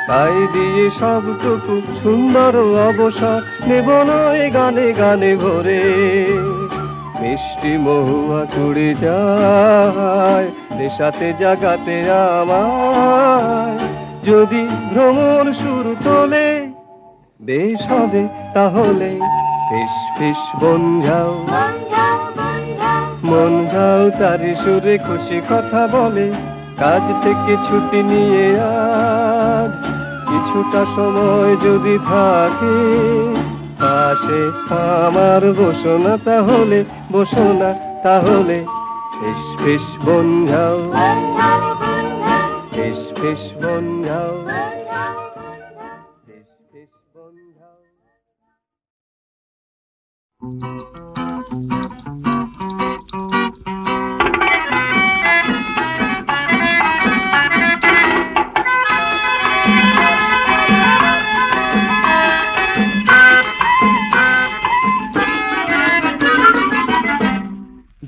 তাই দিয়ে সবটুকু সুন্দর অবসর নেব নয় গানে গানে ভরে। মিষ্টি মহুয়া কুড়ে যায় নেশাতে জাগাতে আমায়। যদি ভ্রমণ শুরু তোলে বেশ হবে তাহলে। ফিস ফিস বঞ্ঝাও মন যাও তারি সুরে খুশি কথা বলে। কাজ থেকে ছুটি নিয়ে আজ। কিছুটা সময় যদি থাকে পাশে আমার বসো না তাহলে, বসো না তাহলে। ফিস ফিস বন্ধাও ফিস ফিস বন্ধাও ফিস বঞ্ঝাও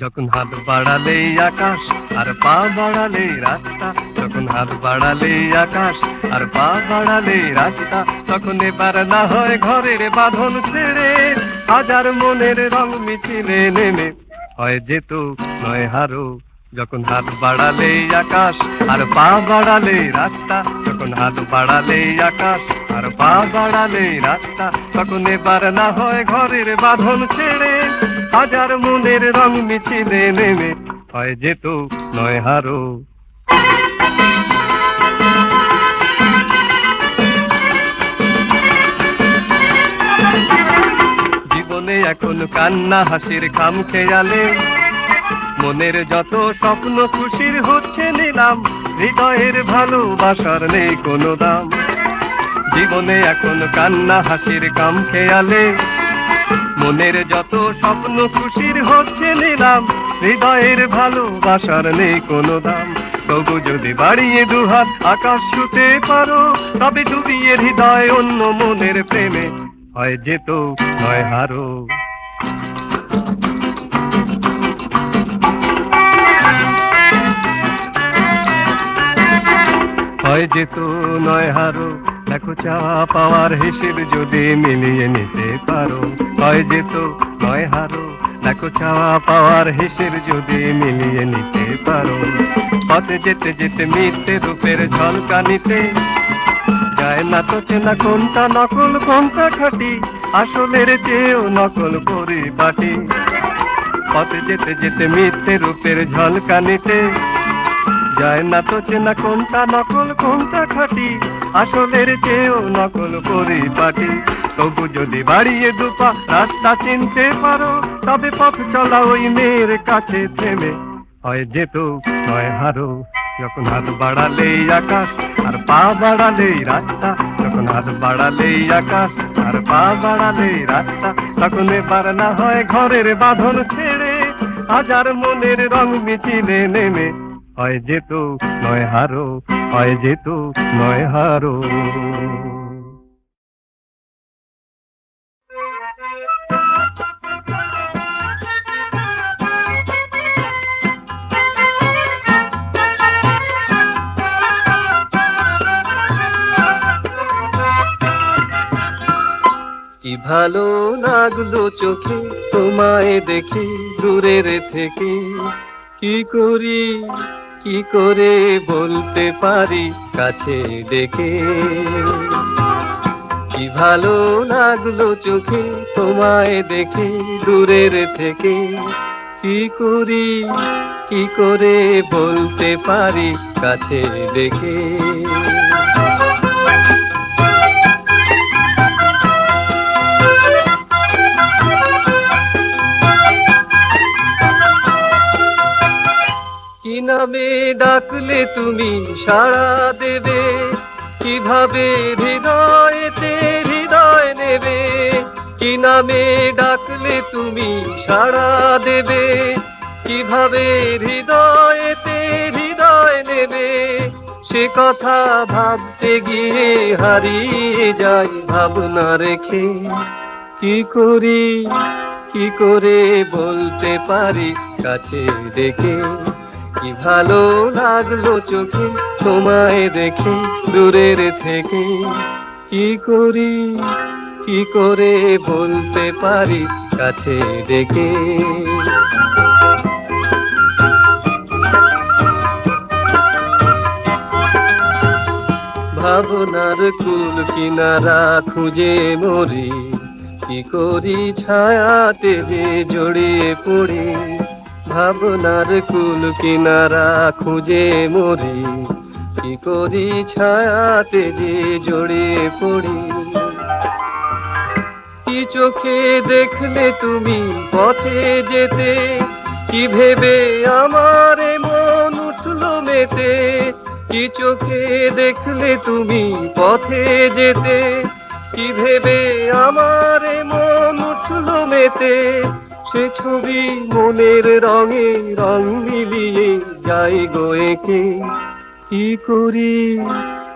যখন হাত বাড়ালেই আকাশ, আর পা বাড়ালেই রাস্তা, যখন হাত বাড়ালেই আকাশ, আর পা বাড়ালেই রাস্তা, তখন এবার না হয় ঘরের বাঁধন ছেড়ে হাজার মনের রং মিছিলে নেমে। হয় যেত নয় হারো, যখন হাত বাড়ালেই আকাশ, আর পা বাড়ালেই রাস্তা, যখন হাত বাড়ালেই আকাশ, আর পা বাড়ালেই রাস্তা, তখন এবার না হয় ঘরের বাঁধন ছেড়ে হাজার মনের রং মিছিলে নেমে, হয় যেত নয় হারো। জীবনে এখন কান্না, হাসির খাম খেয়ালে। মনের যত স্বপ্ন খুশির হচ্ছে নিলাম, হৃদয়ের ভালোবাসার নেই কোনো দাম। জীবনে এখন কান্না, হাসির কাম খেয়ালে। মনের যত স্বপ্ন খুশির হচ্ছে নিলাম, হৃদয়ের ভালোবাসার নেই কোনো দাম। তবু যদি বাড়িয়ে দুহাত আকাশ ছুতে পারো, তবে ডুবিয়ে হৃদয় অন্য মনের প্রেমে হয় যেত, নয় হারো। হয় যেত, নয় হারো। দেখো চাওয়া পাওয়ার হিসেব যদি মিলিয়ে নিতে পারো, হয় যেত, নয় হারো। দেখো চাওয়া পাওয়ার হিসেব যদি মিলিয়ে নিতে পারো, পথে যেতে যেতে মিথ্যে রূপের ঝলকানিতে যায় না তো চেনা কোনটা নকল, কোনটা খাটি, আসলের চেয়েও নকল করে বাটি পথে যেতে যেতে মিথ্যে রূপের ঝলকানিতে যায় না তো চেনা কোনটা নকল, কোনটা খাটি? আসলের চেয়েও নকল পরিপাটি। তবু যদি বাড়িয়ে দুপা রাস্তা চিনতে পারো, তবে পথ চলা ওই মেয়ের কাছে থেমে। হয় যেত নয় হারো, যখন হাত বাড়ালেই আকাশ, আর পা বাড়ালেই রাস্তা। যখন হাত বাড়ালেই আকাশ, আর পা বাড়ালেই রাস্তা। তখন এবার না হয় ঘরের বাঁধন ছেড়ে, হাজার মনের রং মিছিলে নেমে। হয় যেত নয় হারো, হয় যেত নয় হারো। কি ভালো লাগল চোখে তোমায় দেখে, দূরের থেকে। কি করি কি করে বলতে পারি কাছে দেখে কি ভালো লাগল চোখে তোমায় দেখে দূরের থেকে? কি করি, কি করে বলতে পারি কাছে দেখে নামে ডাকলে তুমি সাড়া দেবে। কীভাবে হৃদয়েতে হৃদয় নেবে? কি নামে ডাকলে তুমি সাড়া দেবে? কীভাবে হৃদয়েতে হৃদয় নেবে? সে কথা ভাবতে গিয়ে হারিয়ে যাই ভাবনা রেখে। কি করি, কি করে বলতে পারি কাছে দেখে কি ভালো লাগল চোখে? তোমায় দেখে, দূরের থেকে। কি করি, কি করে বলতে পারি কাছে ডেকে? ভাবনার কুল কিনারা খুঁজে মরি। কি করি ছায়াতে যে জড়িয়ে পড়ি? ভাবনার কুল কিনারা খুঁজে মরি। কি করি ছায়াতে যে জড়িয়ে পড়ি? কি চোখে দেখলে তুমি পথে যেতে? কি ভেবে আমার মন উঠল মেতে? কি চোখে দেখলে তুমি পথে যেতে? কি ভেবে আমার মন উঠল মেতে? সে ছবি মনের রঙে রং মিলিয়ে যাই গো একে। কি করি,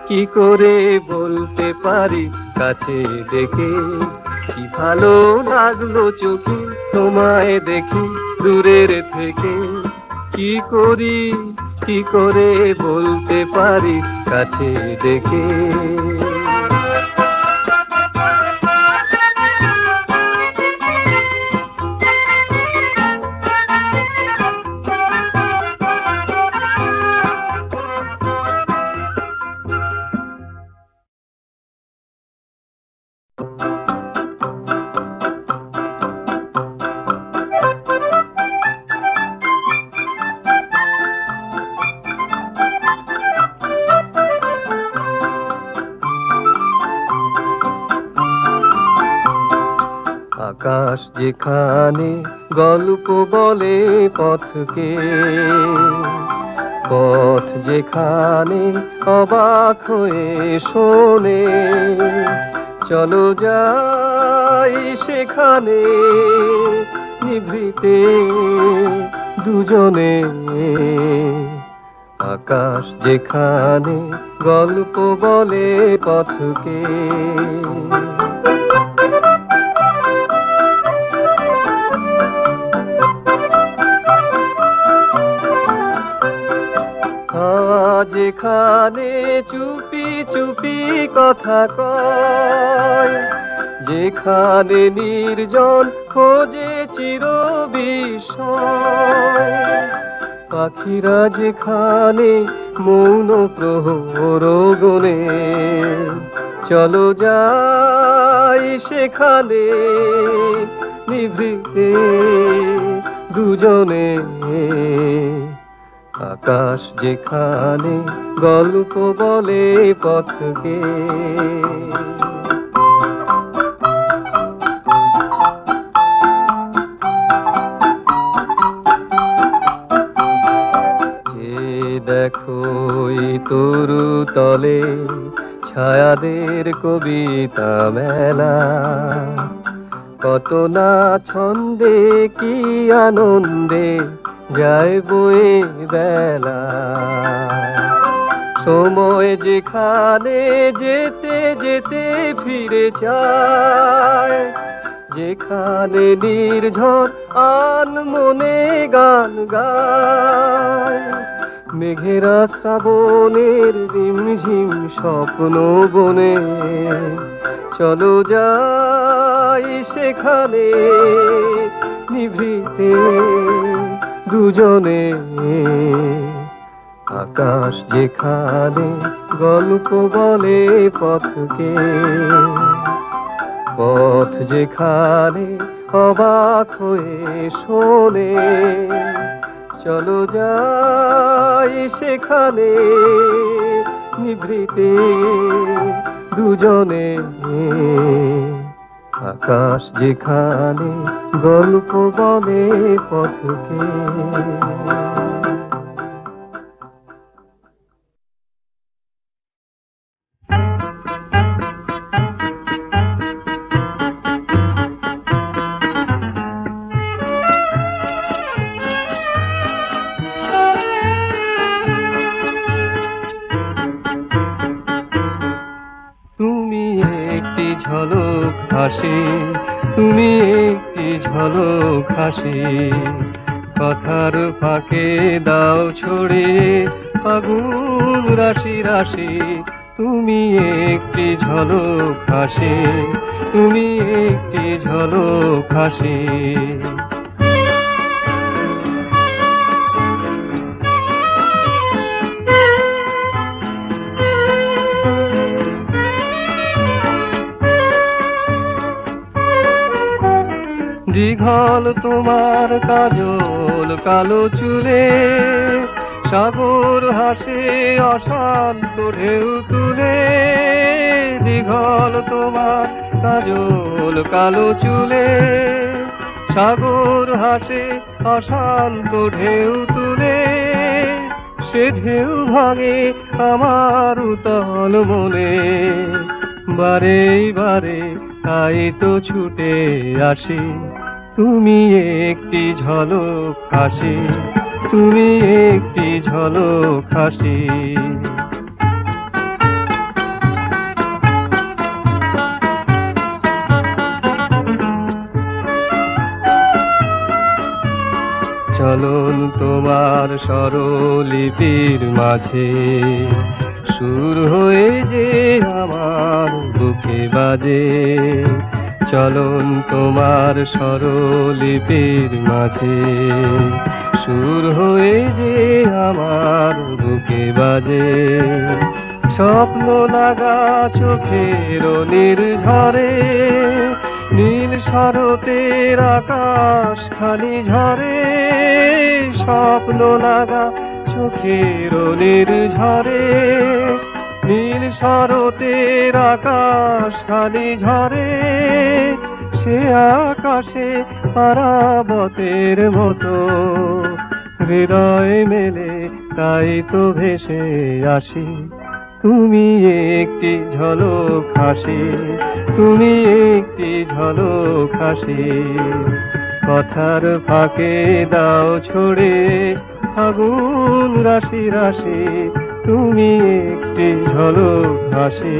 কি করে বলতে পারি কাছে দেখে? কি ভালো লাগল চোখে তোমায় দেখি দূরের থেকে? কি করি, কি করে বলতে পারি কাছে দেখে? আকাশ যেখানে গল্প বলে পথকে। পথ যেখানে অবাক হয়ে শোনে। চলো যাই সেখানে নিভৃতে দুজনে। আকাশ যেখানে গল্প বলে পথকে। যেখানে চুপি চুপি কথা কয়, যেখানে নির্জন খোঁজে চির পাখিরা যেখানে মৌন প্রহর চলো যাই সেখানে নিভৃতে দুজনে। আকাশ যেখানে গল্প বলে পথকে। যে দেখো তরু তলে ছায়াদের কবিতা মেলা, কত না ছন্দে কি আনন্দে যায় বয়ে বেলা। সময় যেখানে যেতে যেতে ফিরে যায়। যেখানে নির্ঝর আন মনে গান গায়। মেঘেরা শ্রাবণের রিমঝিম স্বপ্ন বনে। চলো যাই সেখানে নিভৃতে। দুজনে। আকাশ যেখানে গল্প বলে পথকে, পথ যেখানে অবাক হয়ে শোনে। চলো যাই সেখানে, নিভৃতে দুজনে। আকাশ যেখানে গল্প বলে পথকে। হাসি কথার ফাঁকে দাও ছড়ে, আগুন রাশি রাশি, তুমি একটি ঝলক হাসি তুমি একটি ঝলক হাসি দীঘল তোমার কাজল কালো চুলে, সাগর হাসে অশান্ত ঢেউ তুলে। দীঘল তোমার কাজল কালো চুলে, সাগর হাসে অশান্ত ঢেউ তুলে। সে ঢেউ ভাঙে আমার উতল মনে। বারে বারে তাই তো ছুটে আসি। তুমি একটি ঝলক হাসি, তুমি একটি ঝলক হাসি। চলন তোমার স্বরলিপির মাঝে, সুর হয়ে যে আমার বুকে বাজে। চলন তোমার স্বরলিপির মাঝে। সুর হয়ে যে আমার বুকে বাজে। স্বপ্ন লাগা চোখের নির্ঝরে, নীল শরতের আকাশ খালি ঝরে। স্বপ্ন লাগা চোখের নির্ঝরে নীল শরতের আকাশ খালি ঝরে, সে আকাশে পারাবতের মতো। হৃদয় মেলে, তাই তো ভেসে আসি। তুমি একটি ঝলক হাসি, তুমি একটি ঝলক হাসি। কথার ফাঁকে দাও ছড়ে আগুন রাশি রাশি তুমি একটি ঝলক হাসি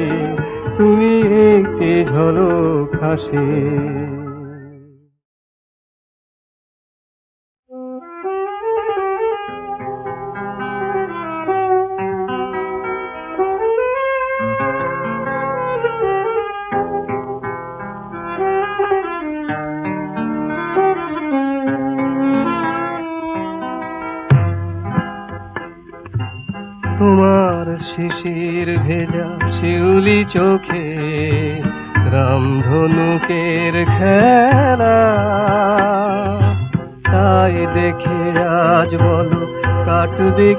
তুমি একটি ঝলক হাসি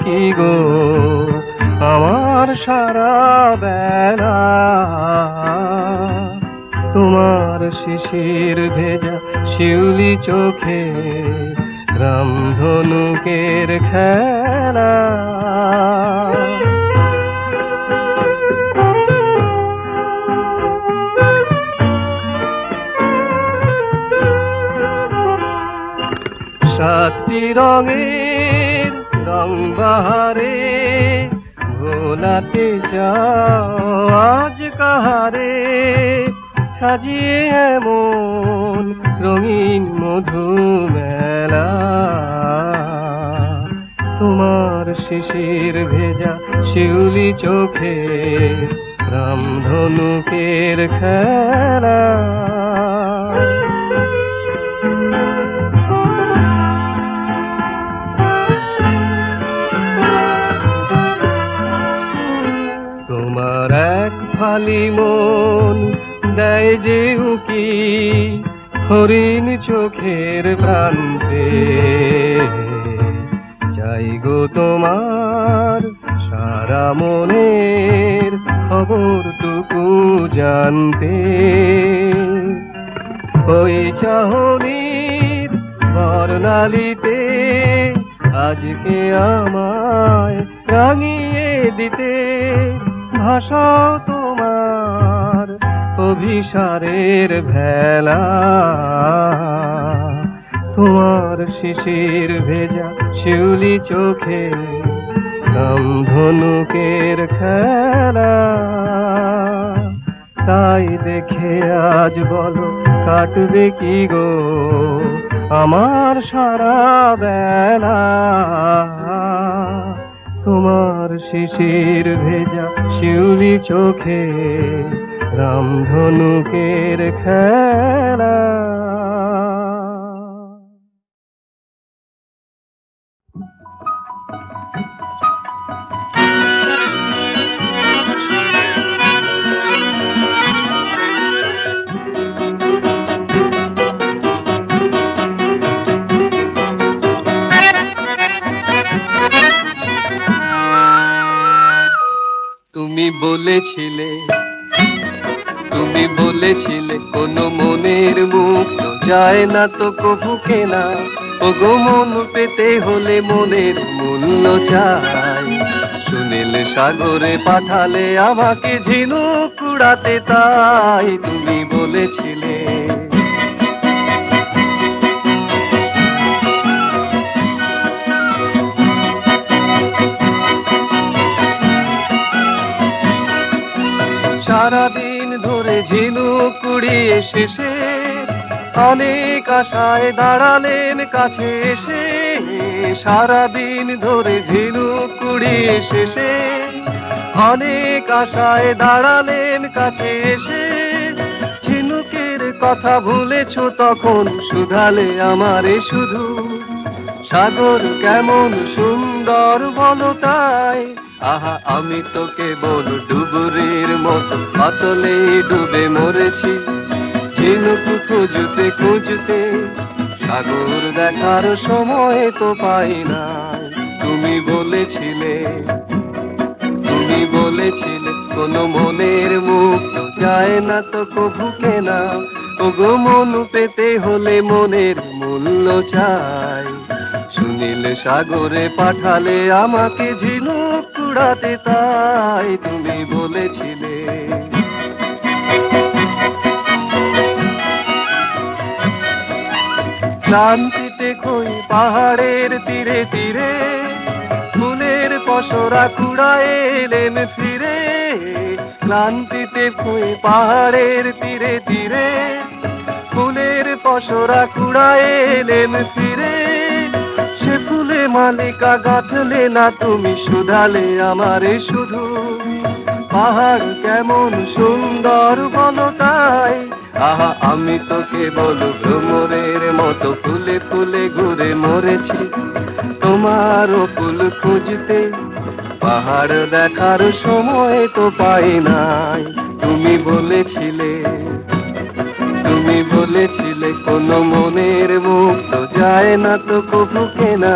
কি গো? আমার সারা বেলা তোমার শিশির ভেজা শিউলি চোখে রামধনুকের খেলা পেতে মনের মূল্য চাই। সুনীল সাগরে পাঠালে আমাকে ঝিনুক কুড়াতে তাই তুমি বলেছিলে। সারাদিন ধরে ঝিনুক কুড়িয়ে শেষে অনেক আশায় দাঁড়ালেন কাছে এসে। সারাদিন ধরে ঝিনুক শেষে, অনেক আশায় দাঁড়ালেন কাছে এসে। ঝিনুকের কথা ভুলেছ তখন শুধালে আমারে শুধু। সাগর কেমন সুন্দর বলো তাই। আহা, আমি তো কেবল ডুবুরির মতো পাতলে ডুবে মরেছি। ঝিনুক খুঁজতে খুঁজতে সাগর দেখার সময় তো পাই না তুমি বলেছিলে তুমি বলেছিলে, কোন মনের মুখ তো যায় না তো কভু কেনা। ও গো মন পেতে হলে মনের মূল্য চাই। সুনীল সাগরে পাঠালে আমাকে ঝিনুক কুড়াতে তাই। তুমি বলেছিলে ক্লান্তিতে খই পাহাড়ের তীরে তীরে, ফুলের পসরা কুড়ায় এলেন ফিরে। ক্লান্তিতে খই পাহাড়ের তীরে তীরে, ফুলের পসরা কুড়ায় এলেন ফিরে। সে ফুলে মালিকা গাঁথলে না তুমি, শুধালে আমারে শুধু। পাহাড় কেমন সুন্দর বলো তাই। আহা, আমি তো কেবল ভ্রমরের মতো ফুলে ফুলে ঘুরে মরেছি। তোমার ফুল খুঁজতে পাহাড় দেখার সময় তো পাই নাই। তুমি বলেছিলে তুমি বলেছিলে, কোন মনের মুখ তো যায় না তো কবু কেনা।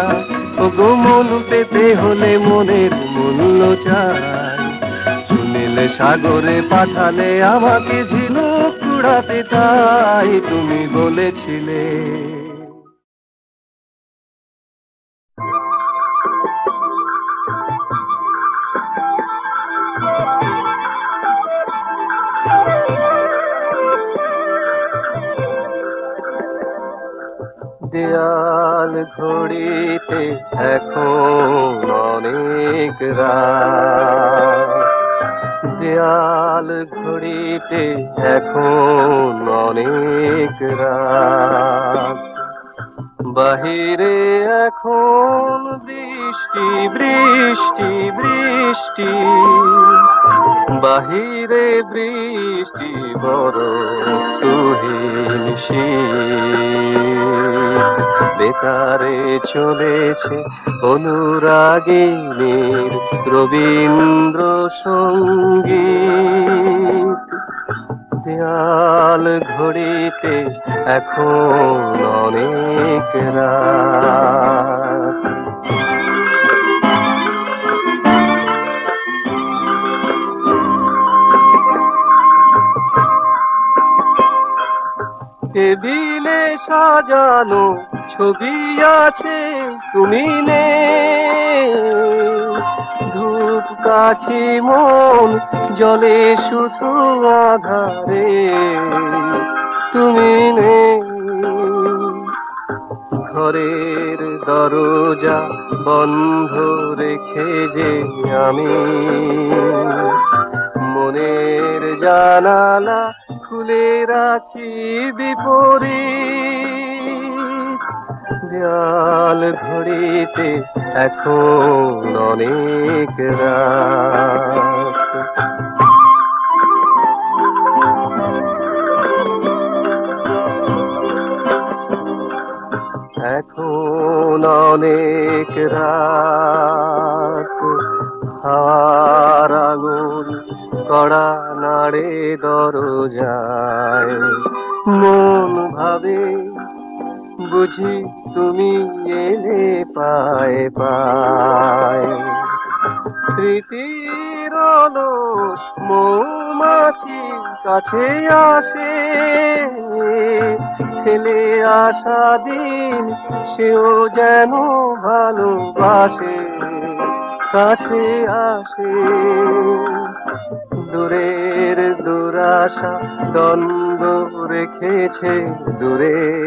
ও গো মন পেতে হলে মনের মূল্য চাই। শুনিলে সাগরে পাঠালে আমাকে ঝিনুক কুড়াতে তাই তুমি বলেছিলে। দেয়াল ঘড়িতে এখন অনেক রাত। দেয়াল ঘড়িতে এখন অনেক রাত। বাহিরে এখন দিশ বৃষ্টি বৃষ্টি বৃষ্টি। বাহিরে বৃষ্টি, বড় তুহিন বেতারে চলেছে অনুরাগিনীর রবীন্দ্র সংগীত। দেয়াল ঘড়িতে এখন অনেক রাত। টেবিলে সাজানো ছবি আছে, তুমি নে। ধূপ কাঠি মন, জলে শুধু আধারে, তুমি নে। ঘরের দরজা বন্ধ রেখে যে আমি মনের জানালা খুলে রাখি বিপরীত। দেয়াল ঘড়িতে এখন অনেক এখন অনেক রাত। দরজায় মন ভাবে, বুঝি তুমি এলে পায় পায়। স্মৃতির মৌমাছি কাছে আসে। ফেলে আসা দিন সেও যেন ভালোবাসে। কাছে আসে দুরাশা দ্বন্দ্ব রেখেছে দূরে।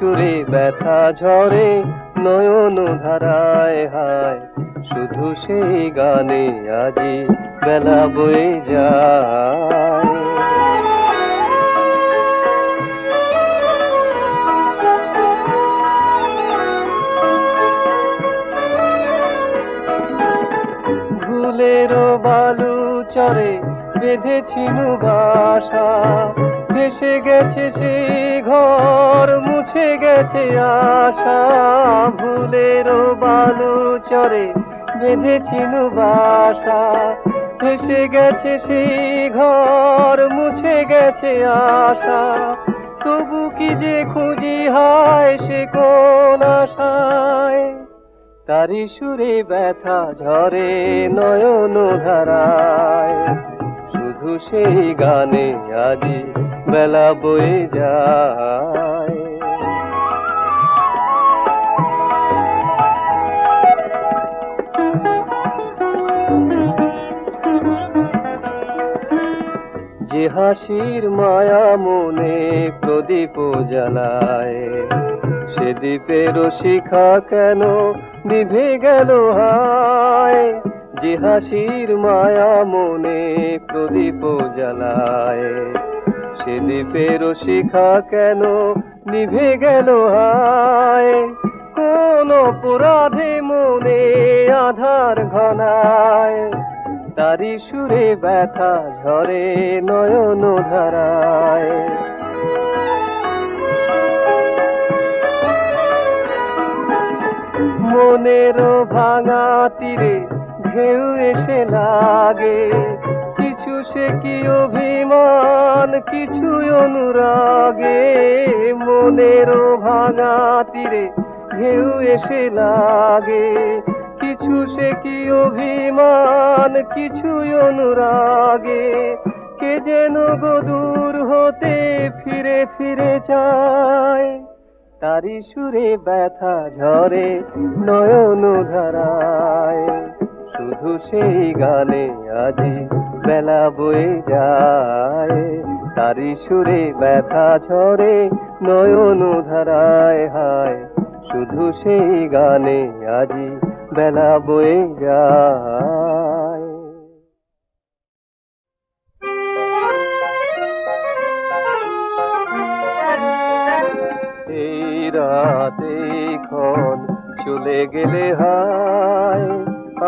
সুরে ব্যথা ঝরে, নয়ন ধারায় হায়। শুধু সেই গানে আজি বেলা বয়ে যায়। ভুলেরও বালু চরে বেঁধেছিনু বাসা ভেসে গেছে সে ঘর গেছে আশা ভুলেরও বালু চরে বেঁধেছিনু বাসা ভেসে গেছে সেই ঘর, মুছে গেছে আশা। তবু কি যে খুঁজি হয় সে কোন আশায়? তারি সুরে ব্যথা ঝরে নয়ন ধারায়। শুধু সেই গানে আজি বেলা বয়ে যায়। যে হাসির মায়া মনে প্রদীপ জ্বালায়। সে দ্বীপের শিখা কেন নিভে গেল হায়? যে হাসির মায়া মনে প্রদীপ জ্বালায়। সে দ্বীপের শিখা কেন নিভে গেল হায়? কোন অপরাধে মনে আধার ঘনায়। তারি সুরে ব্যথা ঝরে নয়ন ধারায়। মনের ভাঙা তীরে ঢেউ এসে লাগে, কিছু সে কি অভিমান, কিছু অনুরাগে। মনের ভাঙা তীরে ঢেউ এসে লাগে কিছু সে কি অভিমান, কিছুই অনুরাগে। কে যেন গদূর হতে ফিরে ফিরে যায় তারি সুরে ব্যথা ঝরে নয়ন ধারায়। শুধু সেই গানে আজি বেলা বয়ে যায়। তারি সুরে ব্যথা ঝরে নয়ন ধারায় হায়। শুধু সেই গানে আজি বেলা বয়ে যায়। এই রাতে ক্ষণ চলে গেলে হায়,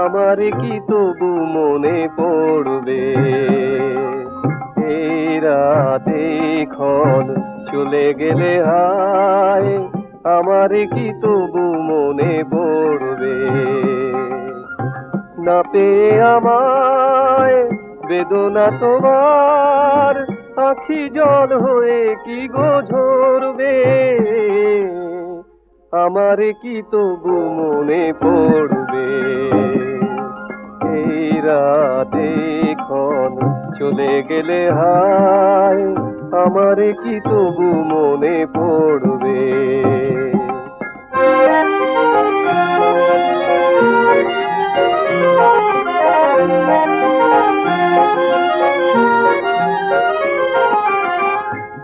আমার কি তবু মনে পড়বে? এই রাতে ক্ষণ চলে গেলে হায় আমার কি তবু মনে পড়বে? না পেয়ে আমায় বেদনা তোমার, আখি জল হয়ে কি গো ঝরবে? আমার কি তবু মনে পড়বে? এই রাতে চলে গেলে হায় আমার কি তবু মনে পড়বে?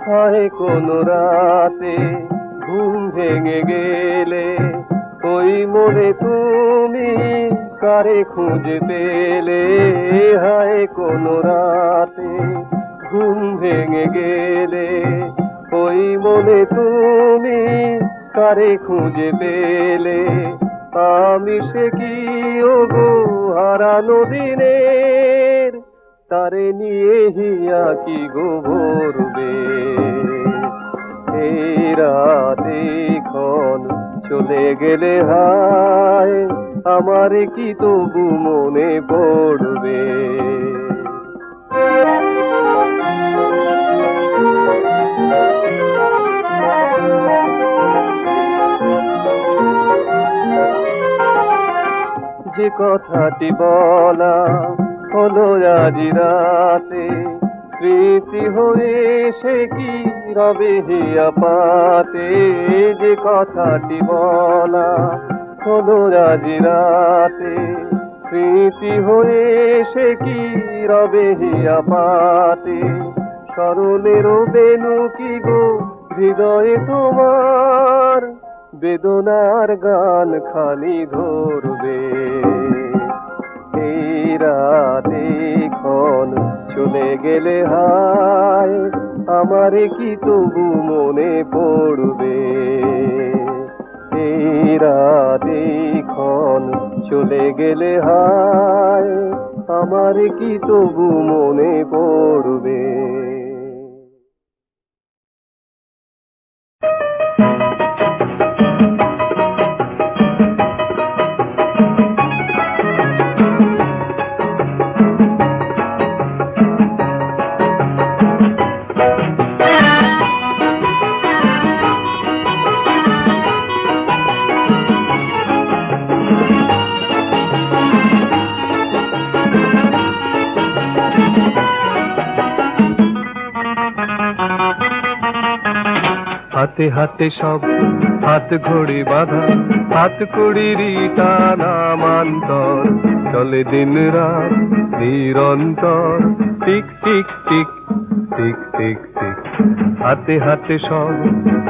হয় কোন রাতে ঘুম ভেঙে গেলে, ওই মনে তুমি কারে খুঁজে পেলে হায় কোন রাতে ঘুম ভেঙে গেলে ওই মনে তুমি কারে খুঁজে পেলে? আমি সে কি, ওগো, হারানো দিনের? তারে নিয়ে হিয়া কি গো ভরবে? এই রাতে ক্ষণ চলে গেলে হায়, আমার কি তবু মনে পড়বে? যে কথাটি বলা হলো আজ রাতে, স্মৃতি হয়ে সে কি রবে হিয়া পাতে? যে কথাটি বলা হলো আজ রাতে স্মৃতি হয়ে সে কি রবে হিয়া পাতে স্মরণের বেনু কি গো হৃদয়ে তোমার? বেদনার গান খালি ধরবে। এই রাতে ক্ষণ চলে গেলে হায়, আমার কি তবু মনে পড়বে? এই দেখন চলে গেলে হায় আমার কি তবু মনে পড়বে? হাতে হাতে সব হাত ঘড়ি বাঁধা, হাত কড়িরি টানা মান্তর। চলে দিন রাত নিরন্তর। Tick tick tick tick tick tick. হাতে হাতে সব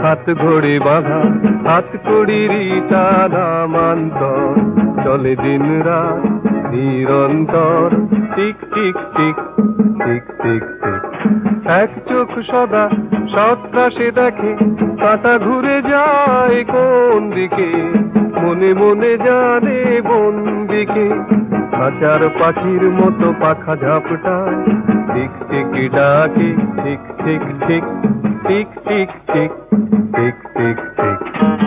হাত ঘড়ি বাঁধা, হাত কড়িরি টানা মান্তর। চলে দিন রাত নিরন্তর tick tick tick tick tick tick এক চোখ সদা সৎকাশে দেখে কাটা ঘুরে যায় কোন দিকে মনে মনে জানে কোন দিকে খাঁচার পাখির মতো পাখা ঝাপটায় ঠিক ঠিক ডাকে ঠিক ঠিক ঠিক ঠিক ঠিক ঠিক ঠিক ঠিক ঠিক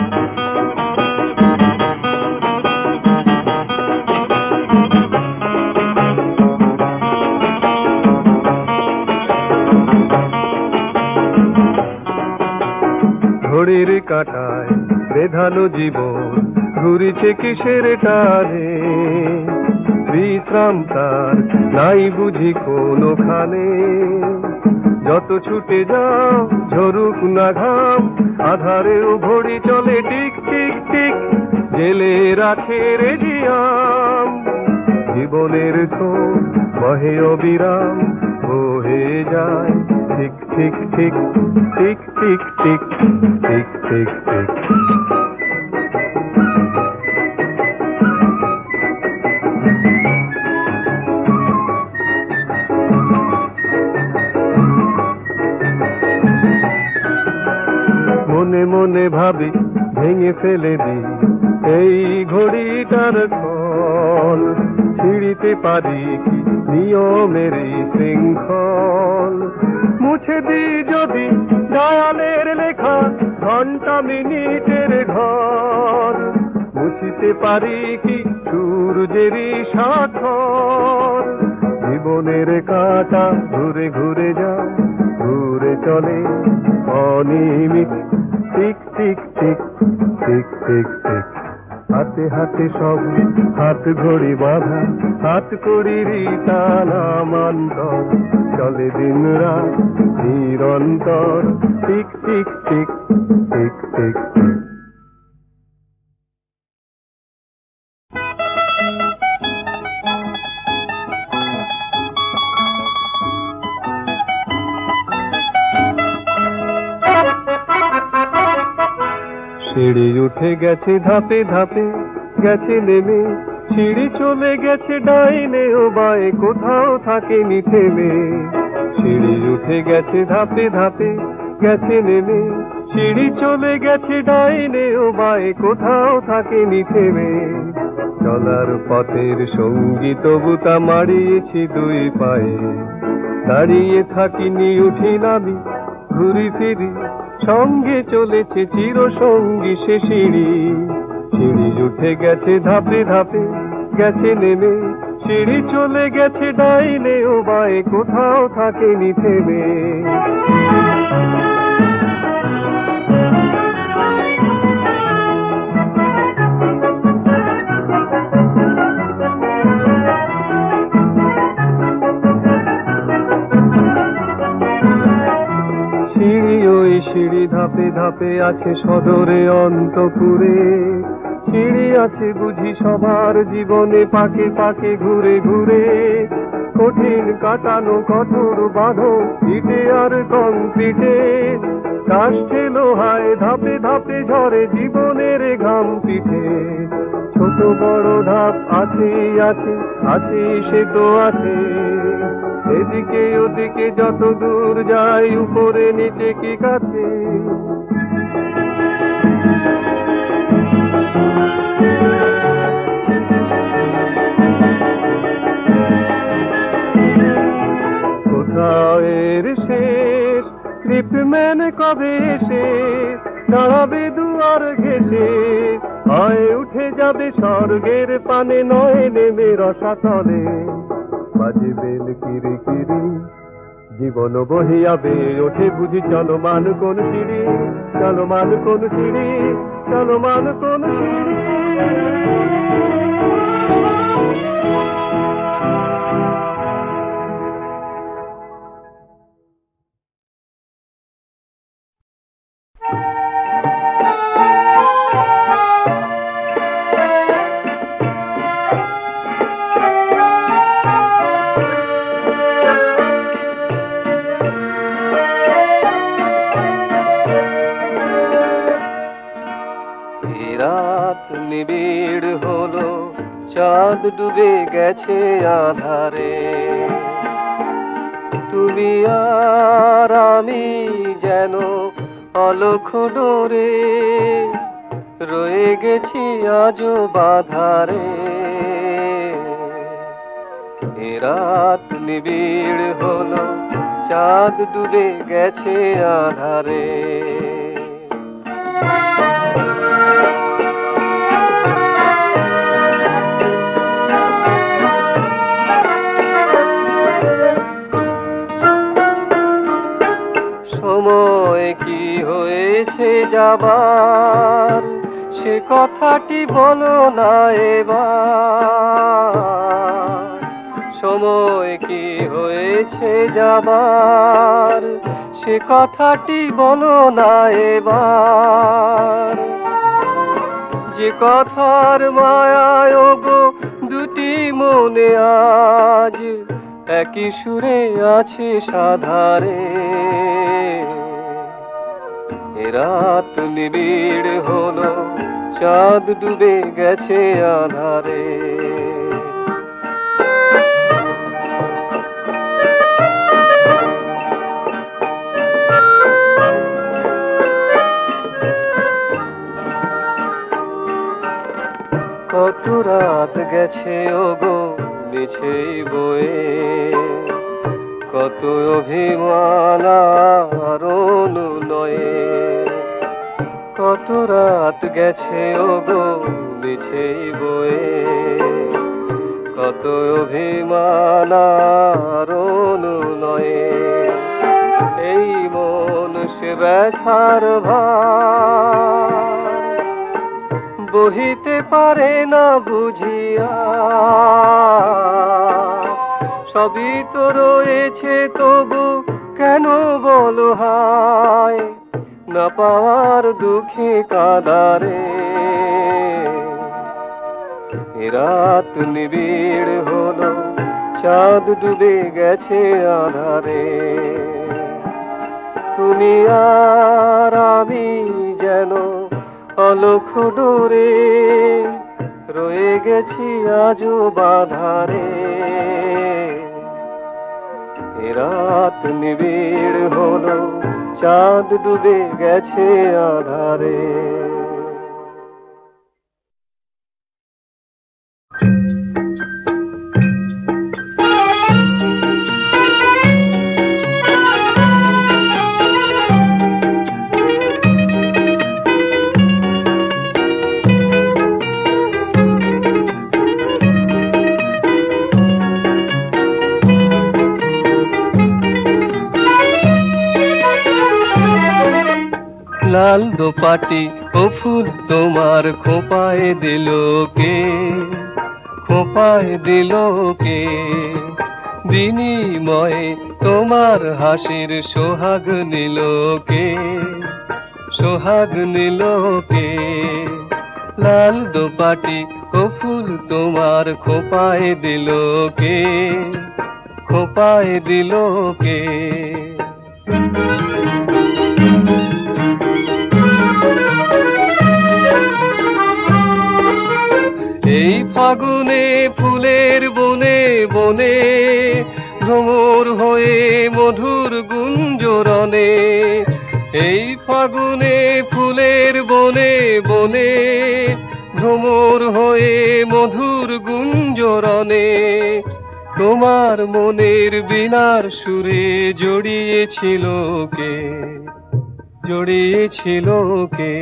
ঘড়ির কাটায় বেধানো জীবন, ঘুরিছে কিসের টানে? বিশ্রাম তার নাই বুঝি কোনোখানে। যত ছুটে যাও, ঝরুক না ঘাম, আধারেও ঘড়ি চলে টিক টিক টিক। জেলে রাখে রে জিয়াম। জীবনের সোম বহে অবিরাম। বহে যায়। ঠিক ঠিক ঠিক ঠিক ঠিক ঠিক ঠিক ঠিক ঠিক। মনে মনে ভাবি, ভেঙে ফেলে দি এই ঘড়িটার কল ছিঁড়িতে পারি কি নিয়মের শৃঙ্খল? মুছে দি যদি দয়ালের লেখা ঘণ্টা মিনিটের ঘর মুছিতে পারি কি সূর্যেরই স্বাক্ষর জীবনের কাটা ঘুরে ঘুরে যায় ঘুরে চলে। অনিয়মিত tick tick tick tick tick tick. হাতে হাতে সব হাত ঘড়ি বাঁধা, হাত করি টানা মান্তর চলে দিন রাত, নিরন্তর tick tick tick tick tick tick. সিঁড়ি উঠে গেছে ধাপে ধাপে, গেছে নেমে। সিঁড়ি চলে গেছে ডাইনে, ও বায়ে কোথাও থাকেনি থেমে। সিঁড়ি উঠে গেছে ধাপে ধাপে, গেছে নেমে। সিঁড়ি চলে গেছে ডাইনে, ও বায়ে কোথাও থাকেনি থেমে। চলার পথের সঙ্গী তবু তা মারিয়েছি দুই পায়ে। দাঁড়িয়ে থাকিনি উঠি নামি ঘুরি ফিরি। সঙ্গে চলেছে চির সঙ্গী সে সিঁড়ি। সিঁড়ি উঠে গেছে ধাপে ধাপে, গেছে নেমে। সিঁড়ি চলে গেছে ডাইনে, ও বায়ে কোথাও থাকেনি থেমে। সিঁড়ি ধাপে ধাপে আছে সদরে অন্তপুরে। সিঁড়ি আছে বুঝি সবার জীবনে, পাকে পাকে ঘুরে ঘুরে। কঠিন কাটানো কঠোর বাঁধো ইটে আর কংক্রিটে। কাষ্ঠে লোহায় ধাপে ধাপে ঝরে জীবনের ঘাম পিঠে। ছোট বড় ধাপ আছে আছে আছে, সে তো আছে। এদিকে ওদিকে যত দূর যাই, উপরে, নিচে, কি কাছে? কোথাও এর শেষ ক্রিপম্যান কবে এসে দাঁড়াবে দুয়ার ঘেসে হয় উঠে যাবে স্বর্গের পানে, নয় নেমে রসাতলে। বাজে বেল কিরি কিরি জীবন বহিয়াবে ওঠে বুঝি চলমান কোন সিঁড়ি, চলমান কোন সিঁড়ি, চলমান কোন সিঁড়ি। চাঁদ ডুবে গেছে আধারে। তুমি আর আমি যেন অলখ ডোরে রয়ে গেছি আজও বাধারে। রাত নিবিড় হলো, চাঁদ ডুবে গেছে আধারে। কি হয়েছে যাবার? সে কথাটি বলো না এবার। সময় কি হয়েছে যাবার? সে কথাটি বলো না এবার। যে কথার মায়ায় গো দুটি মনে আজ। একই সুরে আছে সাধারে। রাত নিবিড় হলো চাঁদ ডুবে গেছে আধারে। কত রাত গেছে ওগো মিছেই বয়ে। কত অভিমান নয়ে কত রাত গেছে ওগো মিছেই বয়ে। কত অভিমান নয়ে এই মন সে ব্যথার বহিতে পারে না বুঝিয়া। সবই তো রয়েছে তবু কেন বলো হায়? না পাওয়ার দুঃখে কাদারে। রাত নিবিড় হলো, চাঁদ ডুবে গেছে আধারে। তুমি আর আমি যেন অলখ ডোরে রয়ে গেছি আজও বাধারে। রাত নিবিড় হলো চাঁদ ডুবে গেছে আধারে। লাল দোপাটি, ও ফুল তোমার খোপায় দিল কে? খোপায় দিল কে? বিনিময়ে তোমার হাসির সোহাগ নিল কে? সোহাগ নিল কে? লাল দোপাটি, ও ফুল তোমার খোপায় দিল কে? খোপায় দিল কে? ফাগুনে ফুলের বনে বনে ভ্রমর হয়ে মধুর গুঞ্জরণে। এই ফাগুনে, ফুলের বনে বনে ভ্রমর হয়ে মধুর গুঞ্জরণে। তোমার মনের বিনার সুরে জড়িয়েছিল কে? জড়িয়েছিল কে?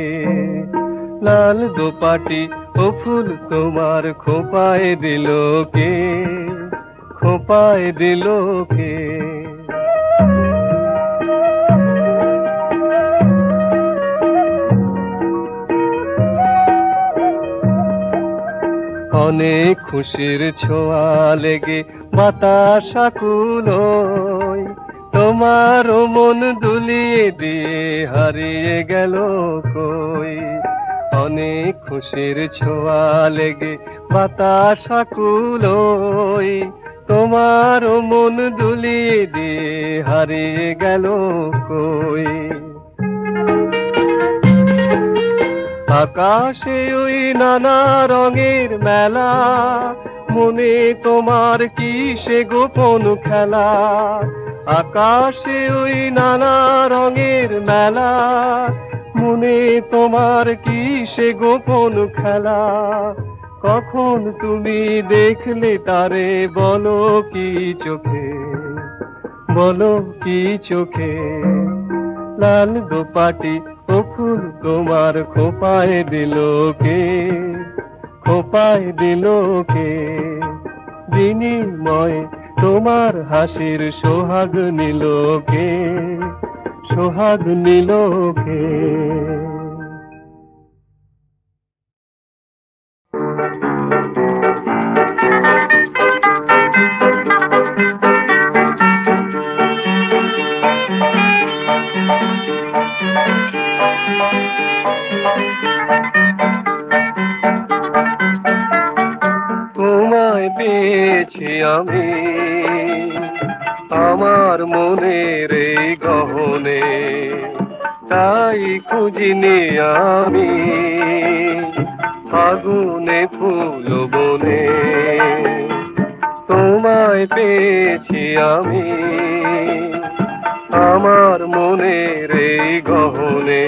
লাল দোপাটি, ও ফুল তোমার খোপায় দিল কে? খোপায় দিল কে? অনেক খুশির ছোঁয়া লেগে বাতাস আকুলোয় তোমার মন দুলিয়ে দিয়ে হারিয়ে গেল কই? অনেক খুশির ছোঁয়া লেগে বাতাস আকুলোয় তোমার মন দুলিয়ে দিয়ে হারিয়ে গেল কই। আকাশে ওই নানা রঙের মেলা, মনে তোমার কি সে গোপন খেলা? আকাশে ওই নানা রঙের মেলা মনে তোমার কি সে গোপন খেলা? কখন তুমি দেখলে তারে বলো কি চোখে? বলো কি চোখে? লাল দোপাটি ও ফুল তোমার খোপায় দিল কে? খোপায় দিল কে? বিনিময় তোমার হাসির সোহাগ নিল কে? সোহাগ নীলকে তোমায় পেয়েছি আমি। আমার মনের এই গহনে, তাই খুঁজিনি আমি। ফাগুনে ফুল বনে, তোমায় পেয়েছি আমি। আমার মনের এই গহনে,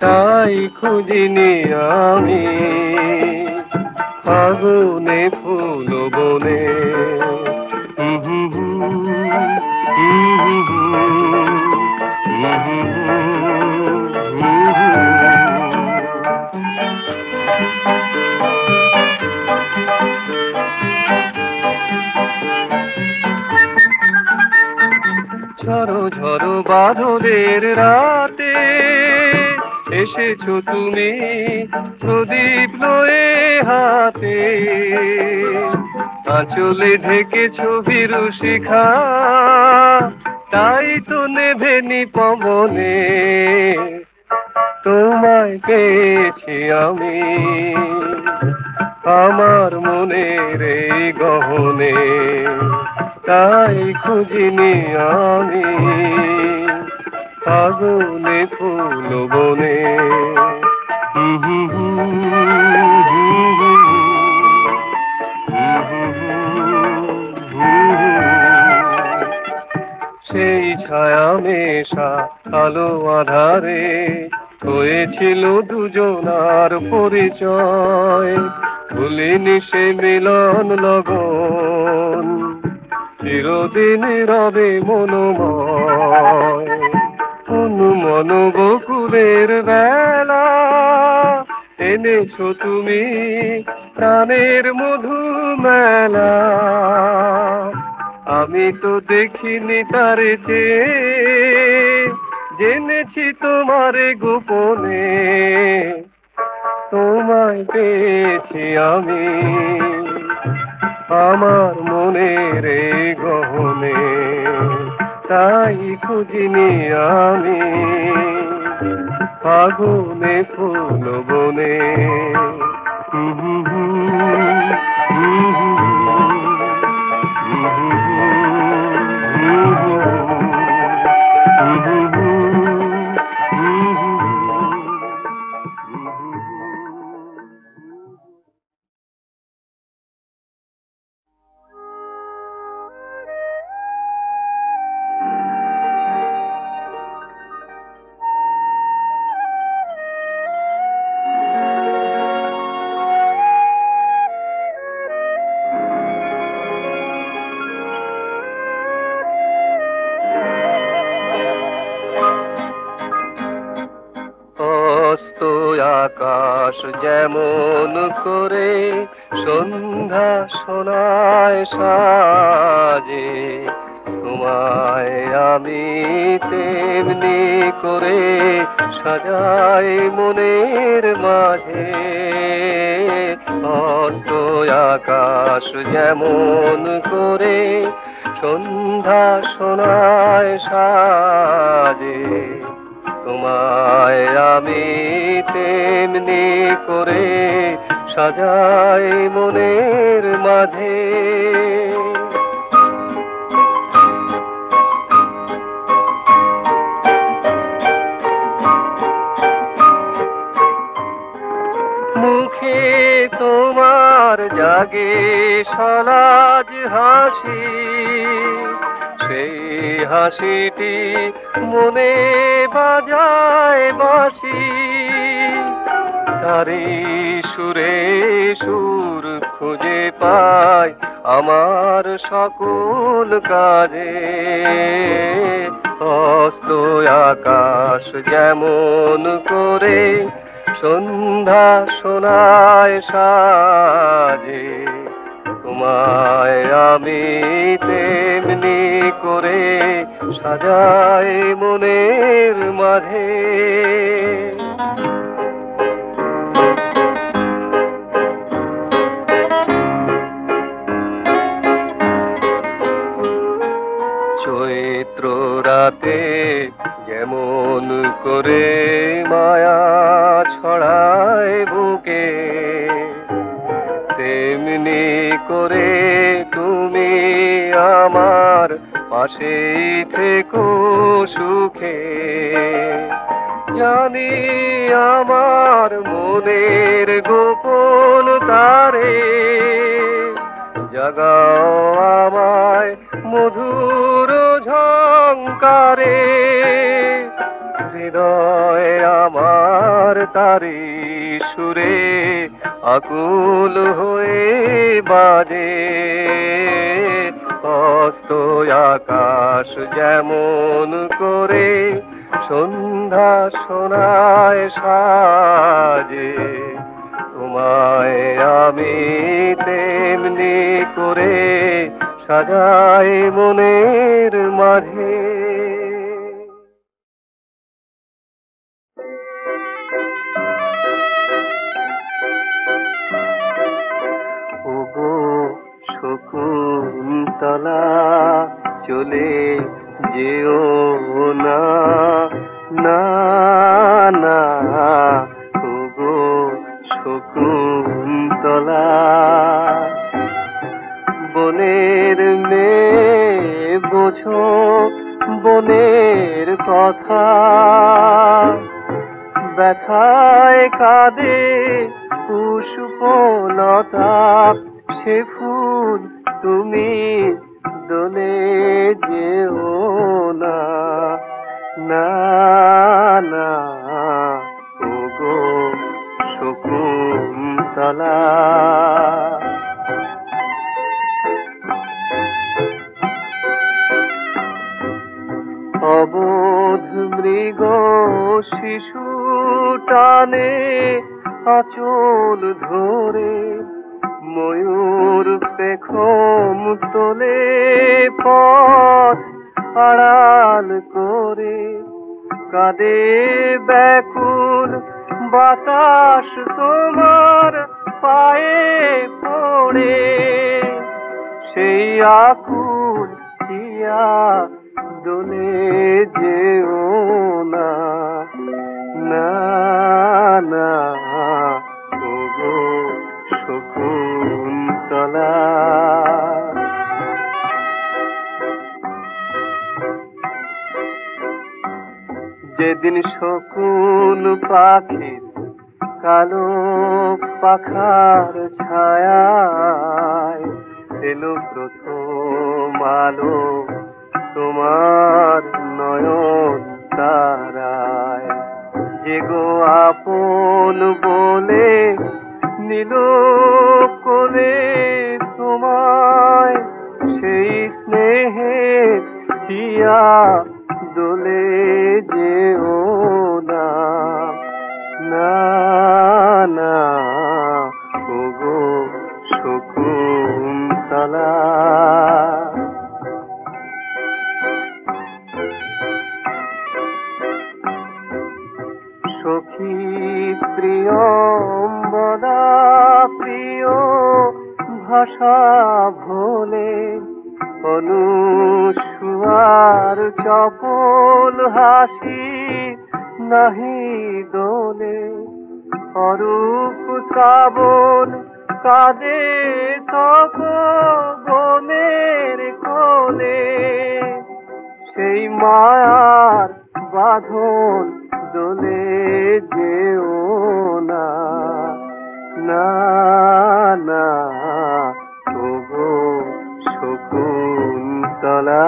তাই খুঁজিনি আমি। ফাগুনে ফুল বনে ঝরো ঝড়ো বাদলের রাতে এসেছ তুমি প্রদীপ লয়ে হাতে। আঁচলে ঢেকেছো ভীরু শিখা, তাই তো নেভেনি পবনে। তোমায় পেয়েছি আমি, আমার মনের এই গহনে। তাই খুঁজিনি আমি। ফাগুনে ফুল বনে। সেই ছায়া মেশা আলো আধারে হয়েছিল দুজনার পরিচয় ভুলিনি সে মিলন লগন চিরদিন রবে মনোময় মন বকুলের বেলা এনেছো তুমি প্রাণের মধু মেলা। আমি তো দেখিনি তার জেনেছি তোমারে গোপনে। তোমায় পেয়েছি আমি আমার মনের গহনে। তাই খুঁজিনি আমি ফাগুনে ফুল বনে। হুম হুম হুম, হুম। বাজায় বাসি তারি সুরে সুর খুঁজে পাই আমার সকল কাজে। অস্ত আকাশ যেমন করে সন্ধ্যা শোনায় সাজে ঝঙ্কারে হৃদয় আমার তারি সুরে আকুল হয়ে বাজে। অস্ত আকাশ যেমন করে, সন্ধ্যা সোনায় সাজে। তোমায় আমি তেমনি করে সাজাই মনের মাঝে। চলে যেও না না না, ওগো শকুন্তলা। বনের মেয়ে বোঝো বনের কথা, ব্যথায় কাঁদে পুষ্পলতা সে ফুল তুমি দোলে যেও না না না ওগো শকুন্তলা। অবোধ মৃগ শিশু টানে আচল ধরে ময়ূর পেখম তোলে পথ আড়াল করে। কাঁদে ব্যাকুল বাতাস তোমার পায়ে পড়ে। সেই আকুল হিয়া দোলে যেও না না। যেদিন শকুন পাখির কালো পাখার ছায়ায় এলো প্রথম আলো তোমার নয়ন তারায়। যে গো আপন বলে নিল কোলে তোমায় সেই স্নেহে হিয়া দোলে যেও না না। প্রিয়ম্বদা প্রিয় ভাষা ভোলে, অনুসুয়ার চপল হাসি নাহি দোলে। অরূপ শ্রাবণ কাঁদে তক বনের কোলে, সেই মায়ার বাঁধন দোলে যেও না। না না শকুন্তলা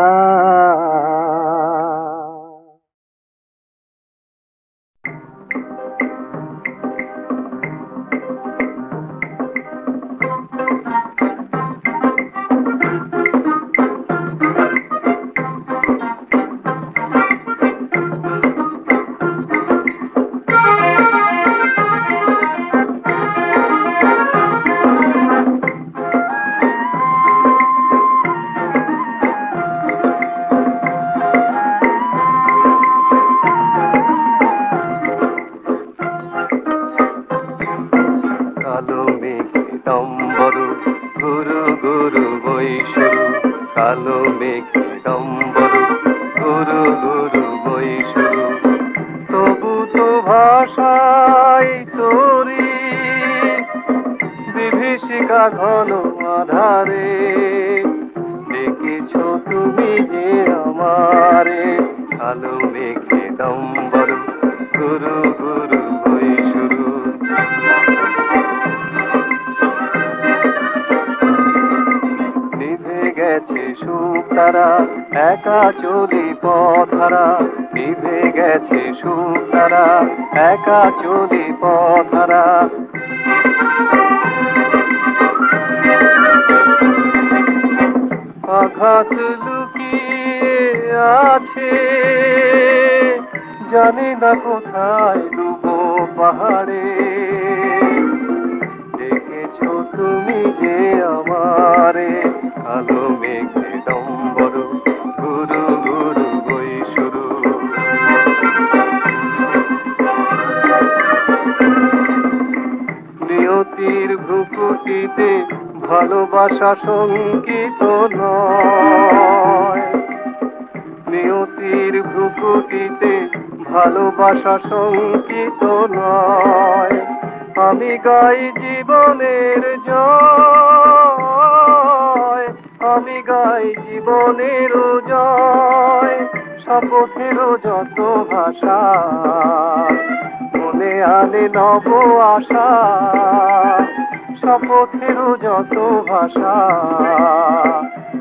শপথের যত ভাষা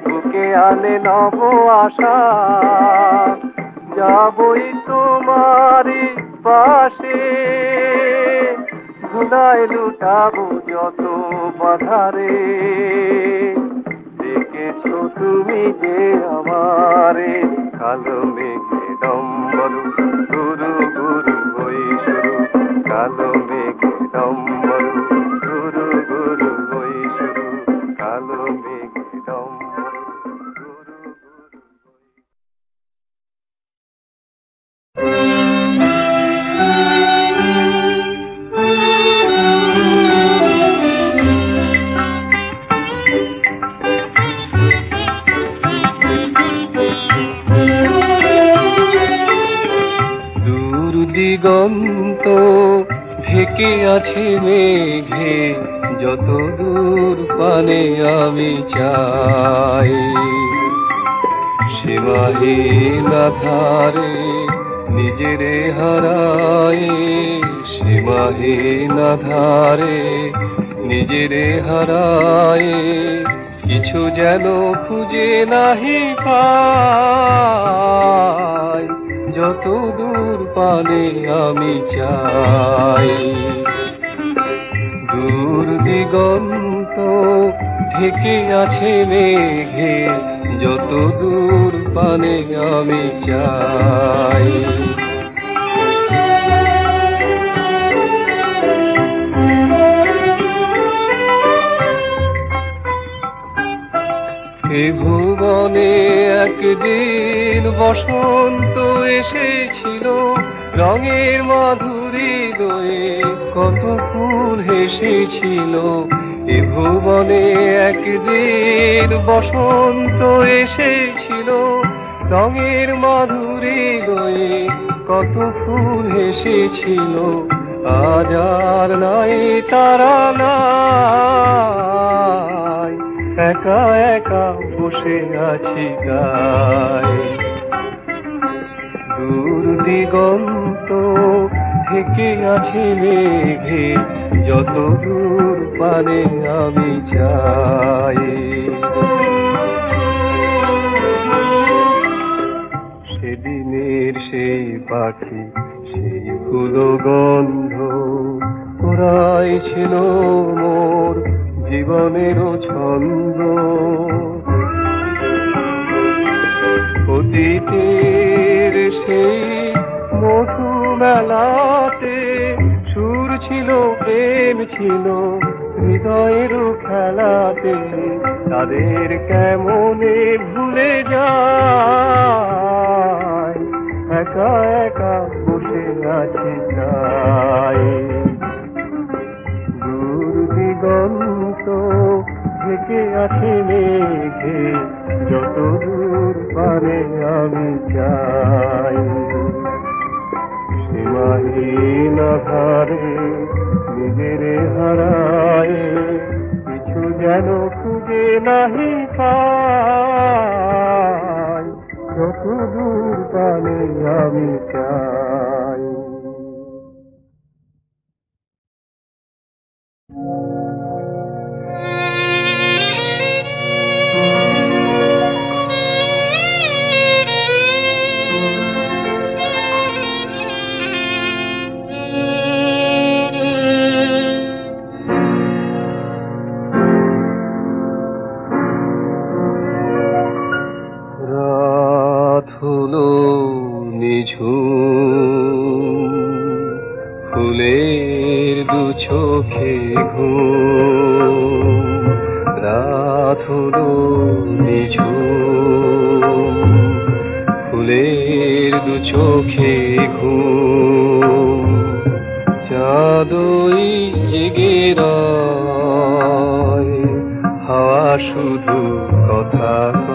বুকে আনে নব আশা যাবই কত ফুল হেসেছিল। এ ভুবনে একদিন বসন্ত এসেছিল। রঙের মাধুরী দয়ে কত ফুল হেসেছিল। আজ আর নাই তারা নাই। একা একা বসে আছি গায়ে। দূর দিগন্ত থেকে আছে মেঘে যত দূর পানে আমি চাই। সেদিনের সেই পাখি, সেই ফুলো গন্ধ ওরাই ছিল মোর জীবনেরও ছন্দ। অতীতের সেই মধু মেলাতে সুর ছিল, প্রেম ছিল, হৃদয়ের খেলাতে। তাদের কেমনে ভুলে যায়? একা একা বসে আছি তাই। দূর দিগন্ত থেকে আছে মেঘে যত দূর পারে আমি যাই। সীমাহীন ধারে নিজের হারায় কিছু যেন খুঁজে নাহি পায় যত দূর পানে আমি চাই। হলো নিঝুম। ফুলের দু চোখে ঘুম। চাঁদই জেগে হাওয়া শুধু কথা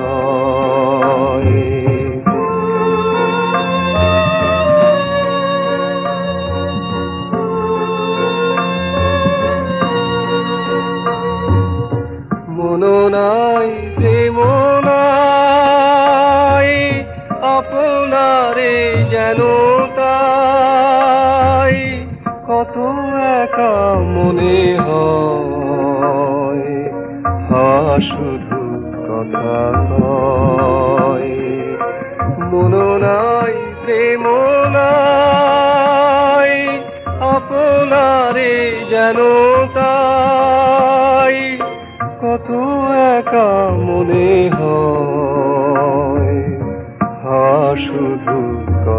যেন তাই কত একা মনে হয় শুধু কথা কয় মনো নাই, প্রেম নাই, আপনারে যেন তাই কত একা মনে হয় শুধু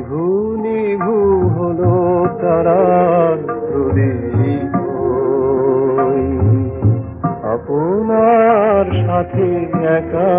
নিভু নিভু হলো তারার প্রদীপ। আপনার সাথে একা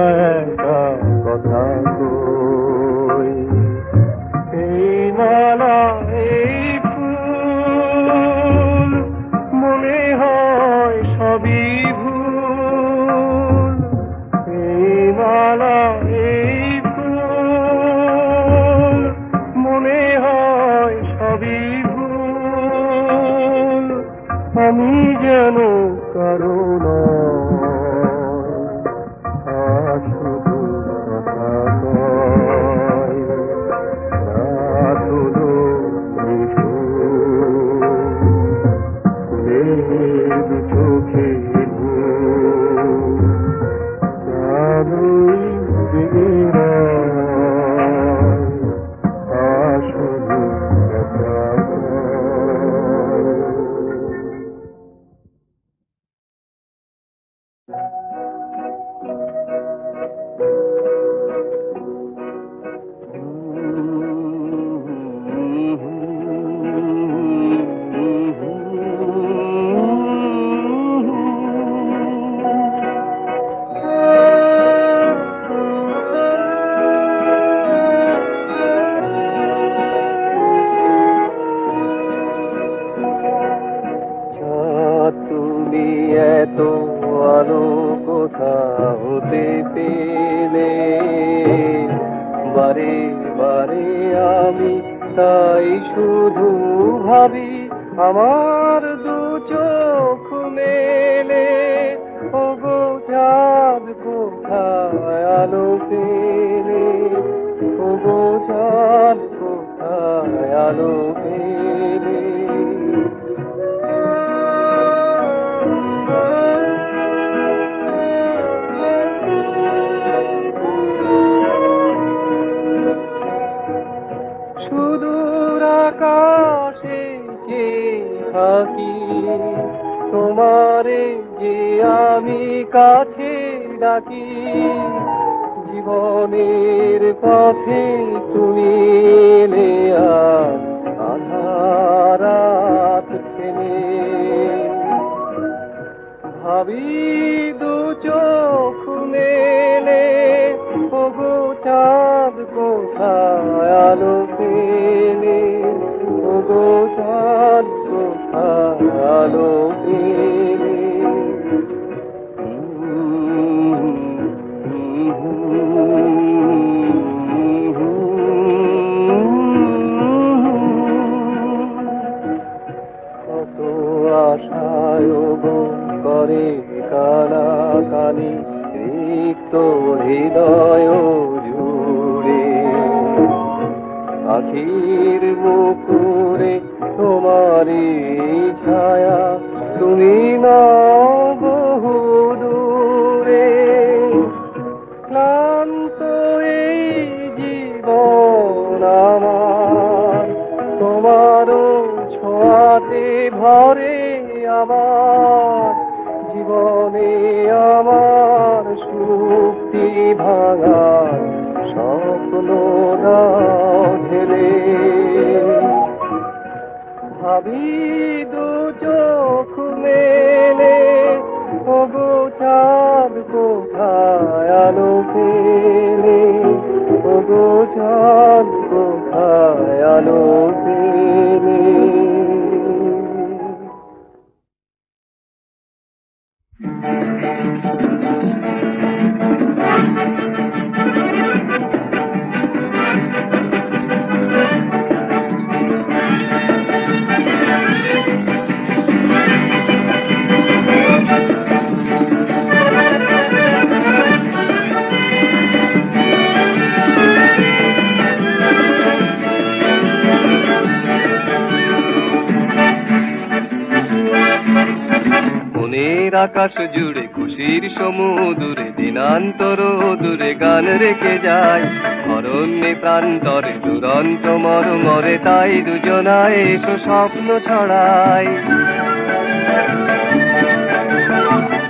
তাই দুজনায় এসো স্বপ্ন ছড়ায়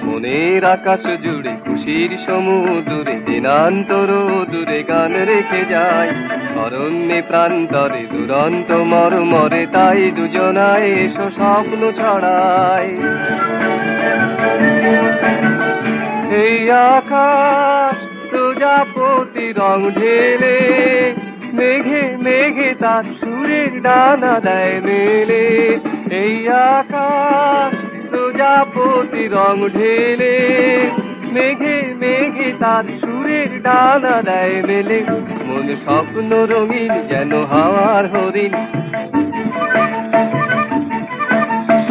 মনের আকাশ জুড়ে খুশির সমুদূরে দিনান্তর দূরে গান রেখে যায় অরণ্যে প্রান্তরে দুরন্ত মরমরে তাই দুজনায় এসো স্বপ্ন ছড়ায় এই আকাশ প্রজাপতি রং ঢেলে মেঘে মেঘে তার সুরের ডানা দেয় মেলে, এই আকাশ প্রজাপতি রং ঢেলে। মেঘে মেঘে তার সুরের ডানা দেয় মেলে, মন স্বপ্ন রঙিন যেন হাওয়ার হরিণ।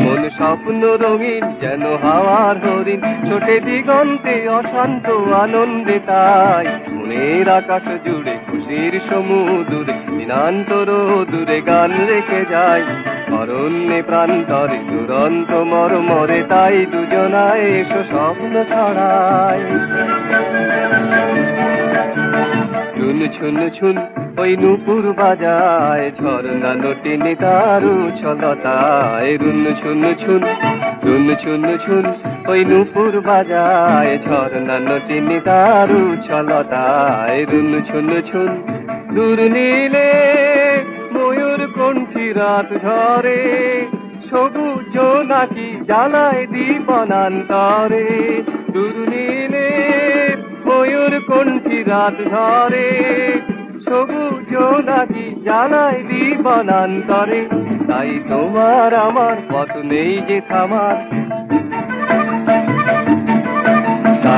মন স্বপ্ন রঙিন যেন হাওয়ার হরিণ। ছোটে দিগন্তে অশান্ত আনন্দে তাই, মনের আকাশ জুড়ে খুশির সমুদূরে, দিনান্তর দূরে গান রেখে যায় অরণ্যে প্রান্তরে দুরন্ত মর মরে তাই দুজনায় এসো স্বপ্ন ছড়ায় ছুন ছুন ছুন ওই নুপুর বাজায়, ঝর্ণা নটিনি তারু ছলতায়। রুন ছুন ছুন রুন ছুন ছুন ওই নুপুর বাজায়, ঝর্ণা নটিনি তারু ছলতায়। রুন ছুন ছুন দূর নীলে ময়ূর কণ্ঠী রাত ধরে। সবুজ নাকি জ্বালায় দীপনান্তরে। দূর নীলে ময়ূর কণ্ঠী রাত ধরে। সবুজ নাকি জানাই দিবানান্তরে তাই তোমার আমার পথ নেই যে থামার।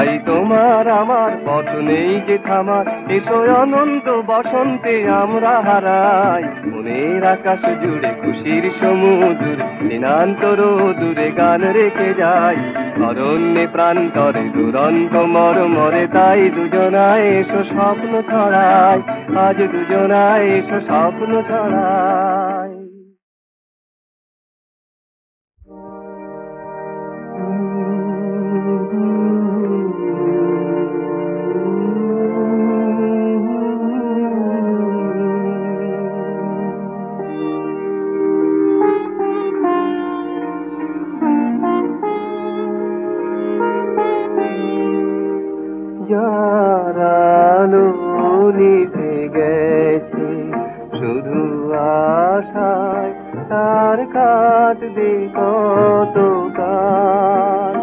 তাই তোমার আমার পথ নেই যে থামার। এসো অনন্ত বসন্তে আমরা হারাই। মনের আকাশ জুড়ে খুশির সমুদূর, দিনান্তর দূরে গান রেখে যাই। অরণ্যে প্রান্তরে দুরন্ত মর মরে তাই দুজনায় এসো স্বপ্ন ছড়াই। আজ দুজনায় এসো স্বপ্ন ছড়াই। যার আলো গেছে, শুধু আশায় তার কাট কাটবে কত কাল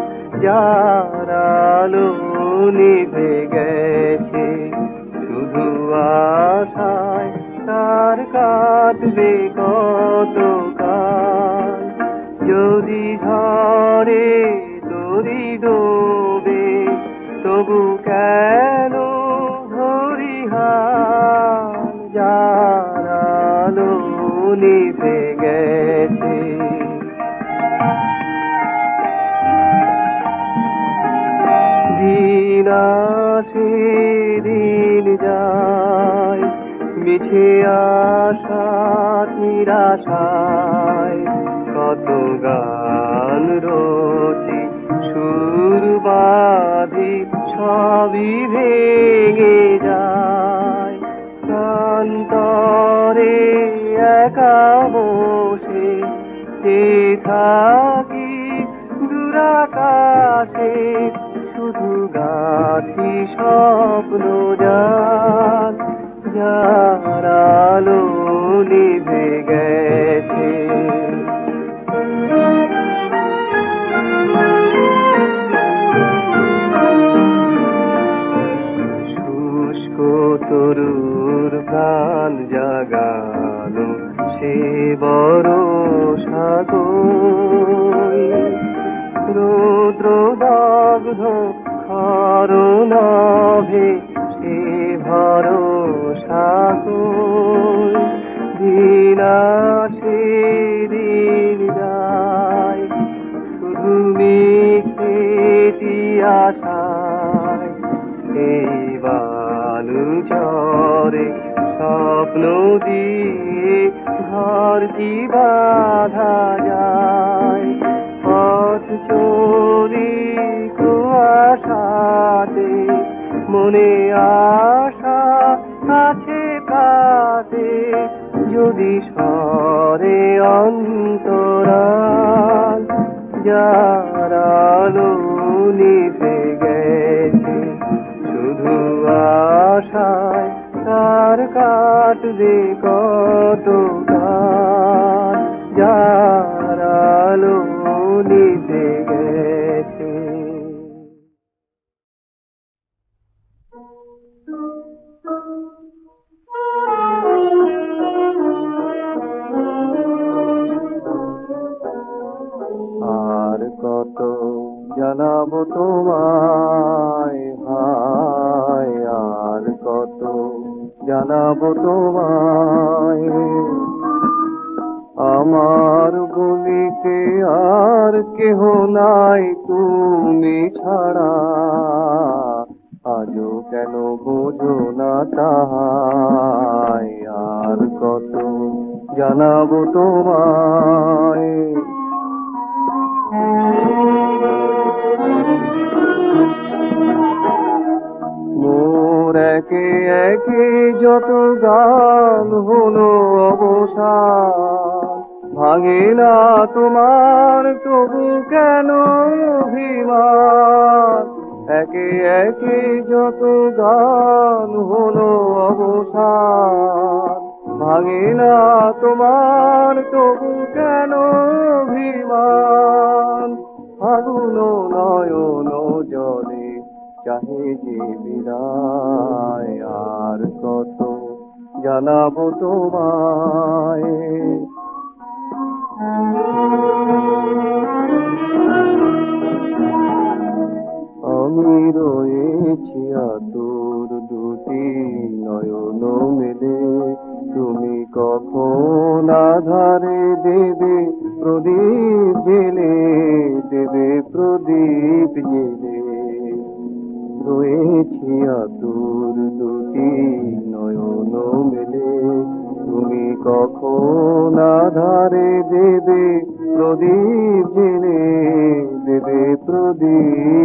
গেছে, শুধু আশায় তার কাটবে কত কাল যদি ঝড়ে দরি ডোবে তবু কেন হরিহাল জারালো নিভে গেছে? দিন দিন যায়, মিছে আশা, নিরাশায় কত গান রোচি, সুর বাঁধি সবই ভেঙে যায়। অন্তরে একা বসে সে থাকি দুরাকাশে, শুধু গাছি স্বপ্ন যান যার আলো নিভে গেছে। গান জাগালো সে বড় সাগর। রুদ্র দগ্ধ ভে y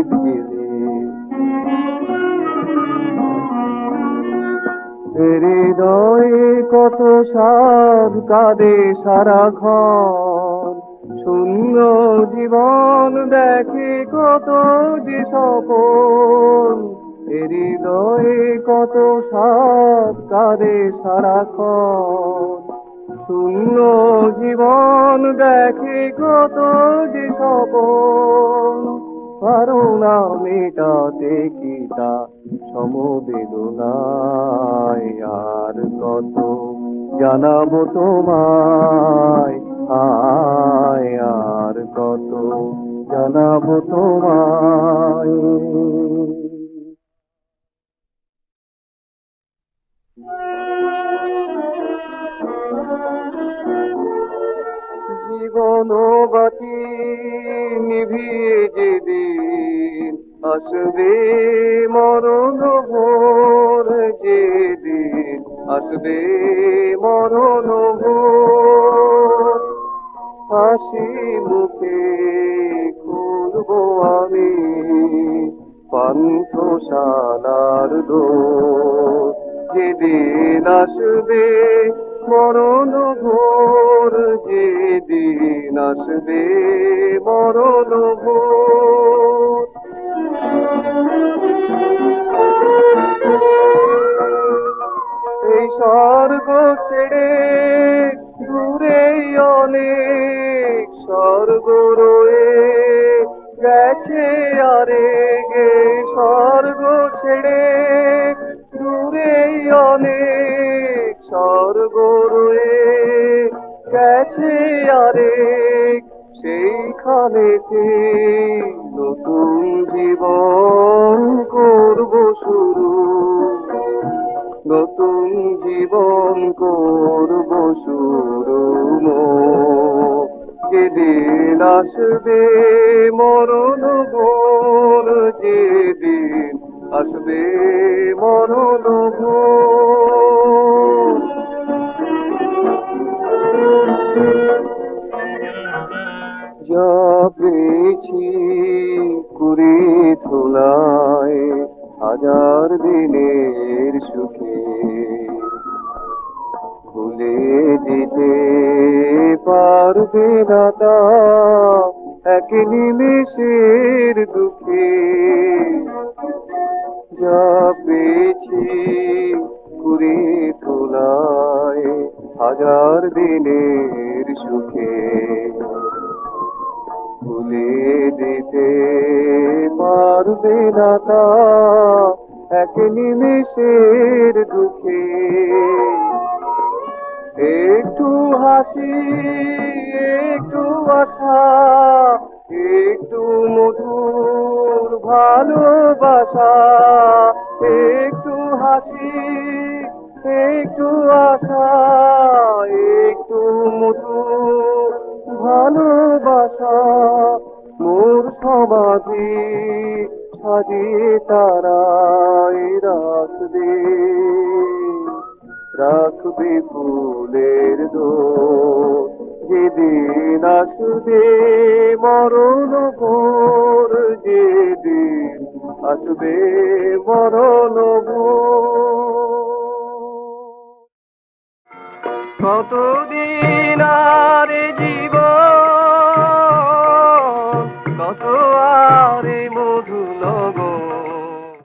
ফিরে হৃদয়ে কত সাধ কাঁদে ঘর শূন্য জীবন দেখে কত যে সপন হৃদয়ে কত সাদ কাদে সারা ঘর শূন্য জীবন দেখে কত যে সকল পারো না মেটাতে কি সমবেদনায়। আর কত জানাব তোমায়? আয় আর কত জানাব তোমায়? বাতি নিভিয়ে যেদিন আসবে মরণ ভোর, যেদিন আসবে মরণ ভোর। হাসি মুখে খুলবো আমি পান্থশালার দোর। যেদিন আসবে মরণ ভোর যেদিন আসবে, মরণ ভোর। এই স্বর্গ ছেড়ে দূরে অনেক স্বর্গ রয়ে গেছে আরে গে স্বর্গ ছেড়ে দূরে অনেক স্বর্গ রয়ে গেছে আরেক সেইখানেতে নতুন জীবন করব শুরু নতুন জীবন করব শুরু। যেদিন আসবে মরণ ভোর যেদিন আসবে মরণ যা পেয়েছি কুড়ি ধুলায় হাজার দিনের সুখে। ভুলে দিতে পারবে না তা এক নিমেষের দুঃখে। যা পেয়েছি কুড়ি তোলায় হাজার দিনের সুখে। ভুলে দিতে পারবে না তা এক নিমেষের দুঃখে। একটু হাসি, একটু আশা একটু মধুর ভালোবাসা, একটু হাসি, একটু আশা, একটু মধুর ভালোবাসা। মোর সমাধি সাজিয়ে তারাই রাখবে রাখবে ফুলের দো যেদিন আসবে মরণ ভোর যেদিন আসবে মরণ ভোর। কতদিন আর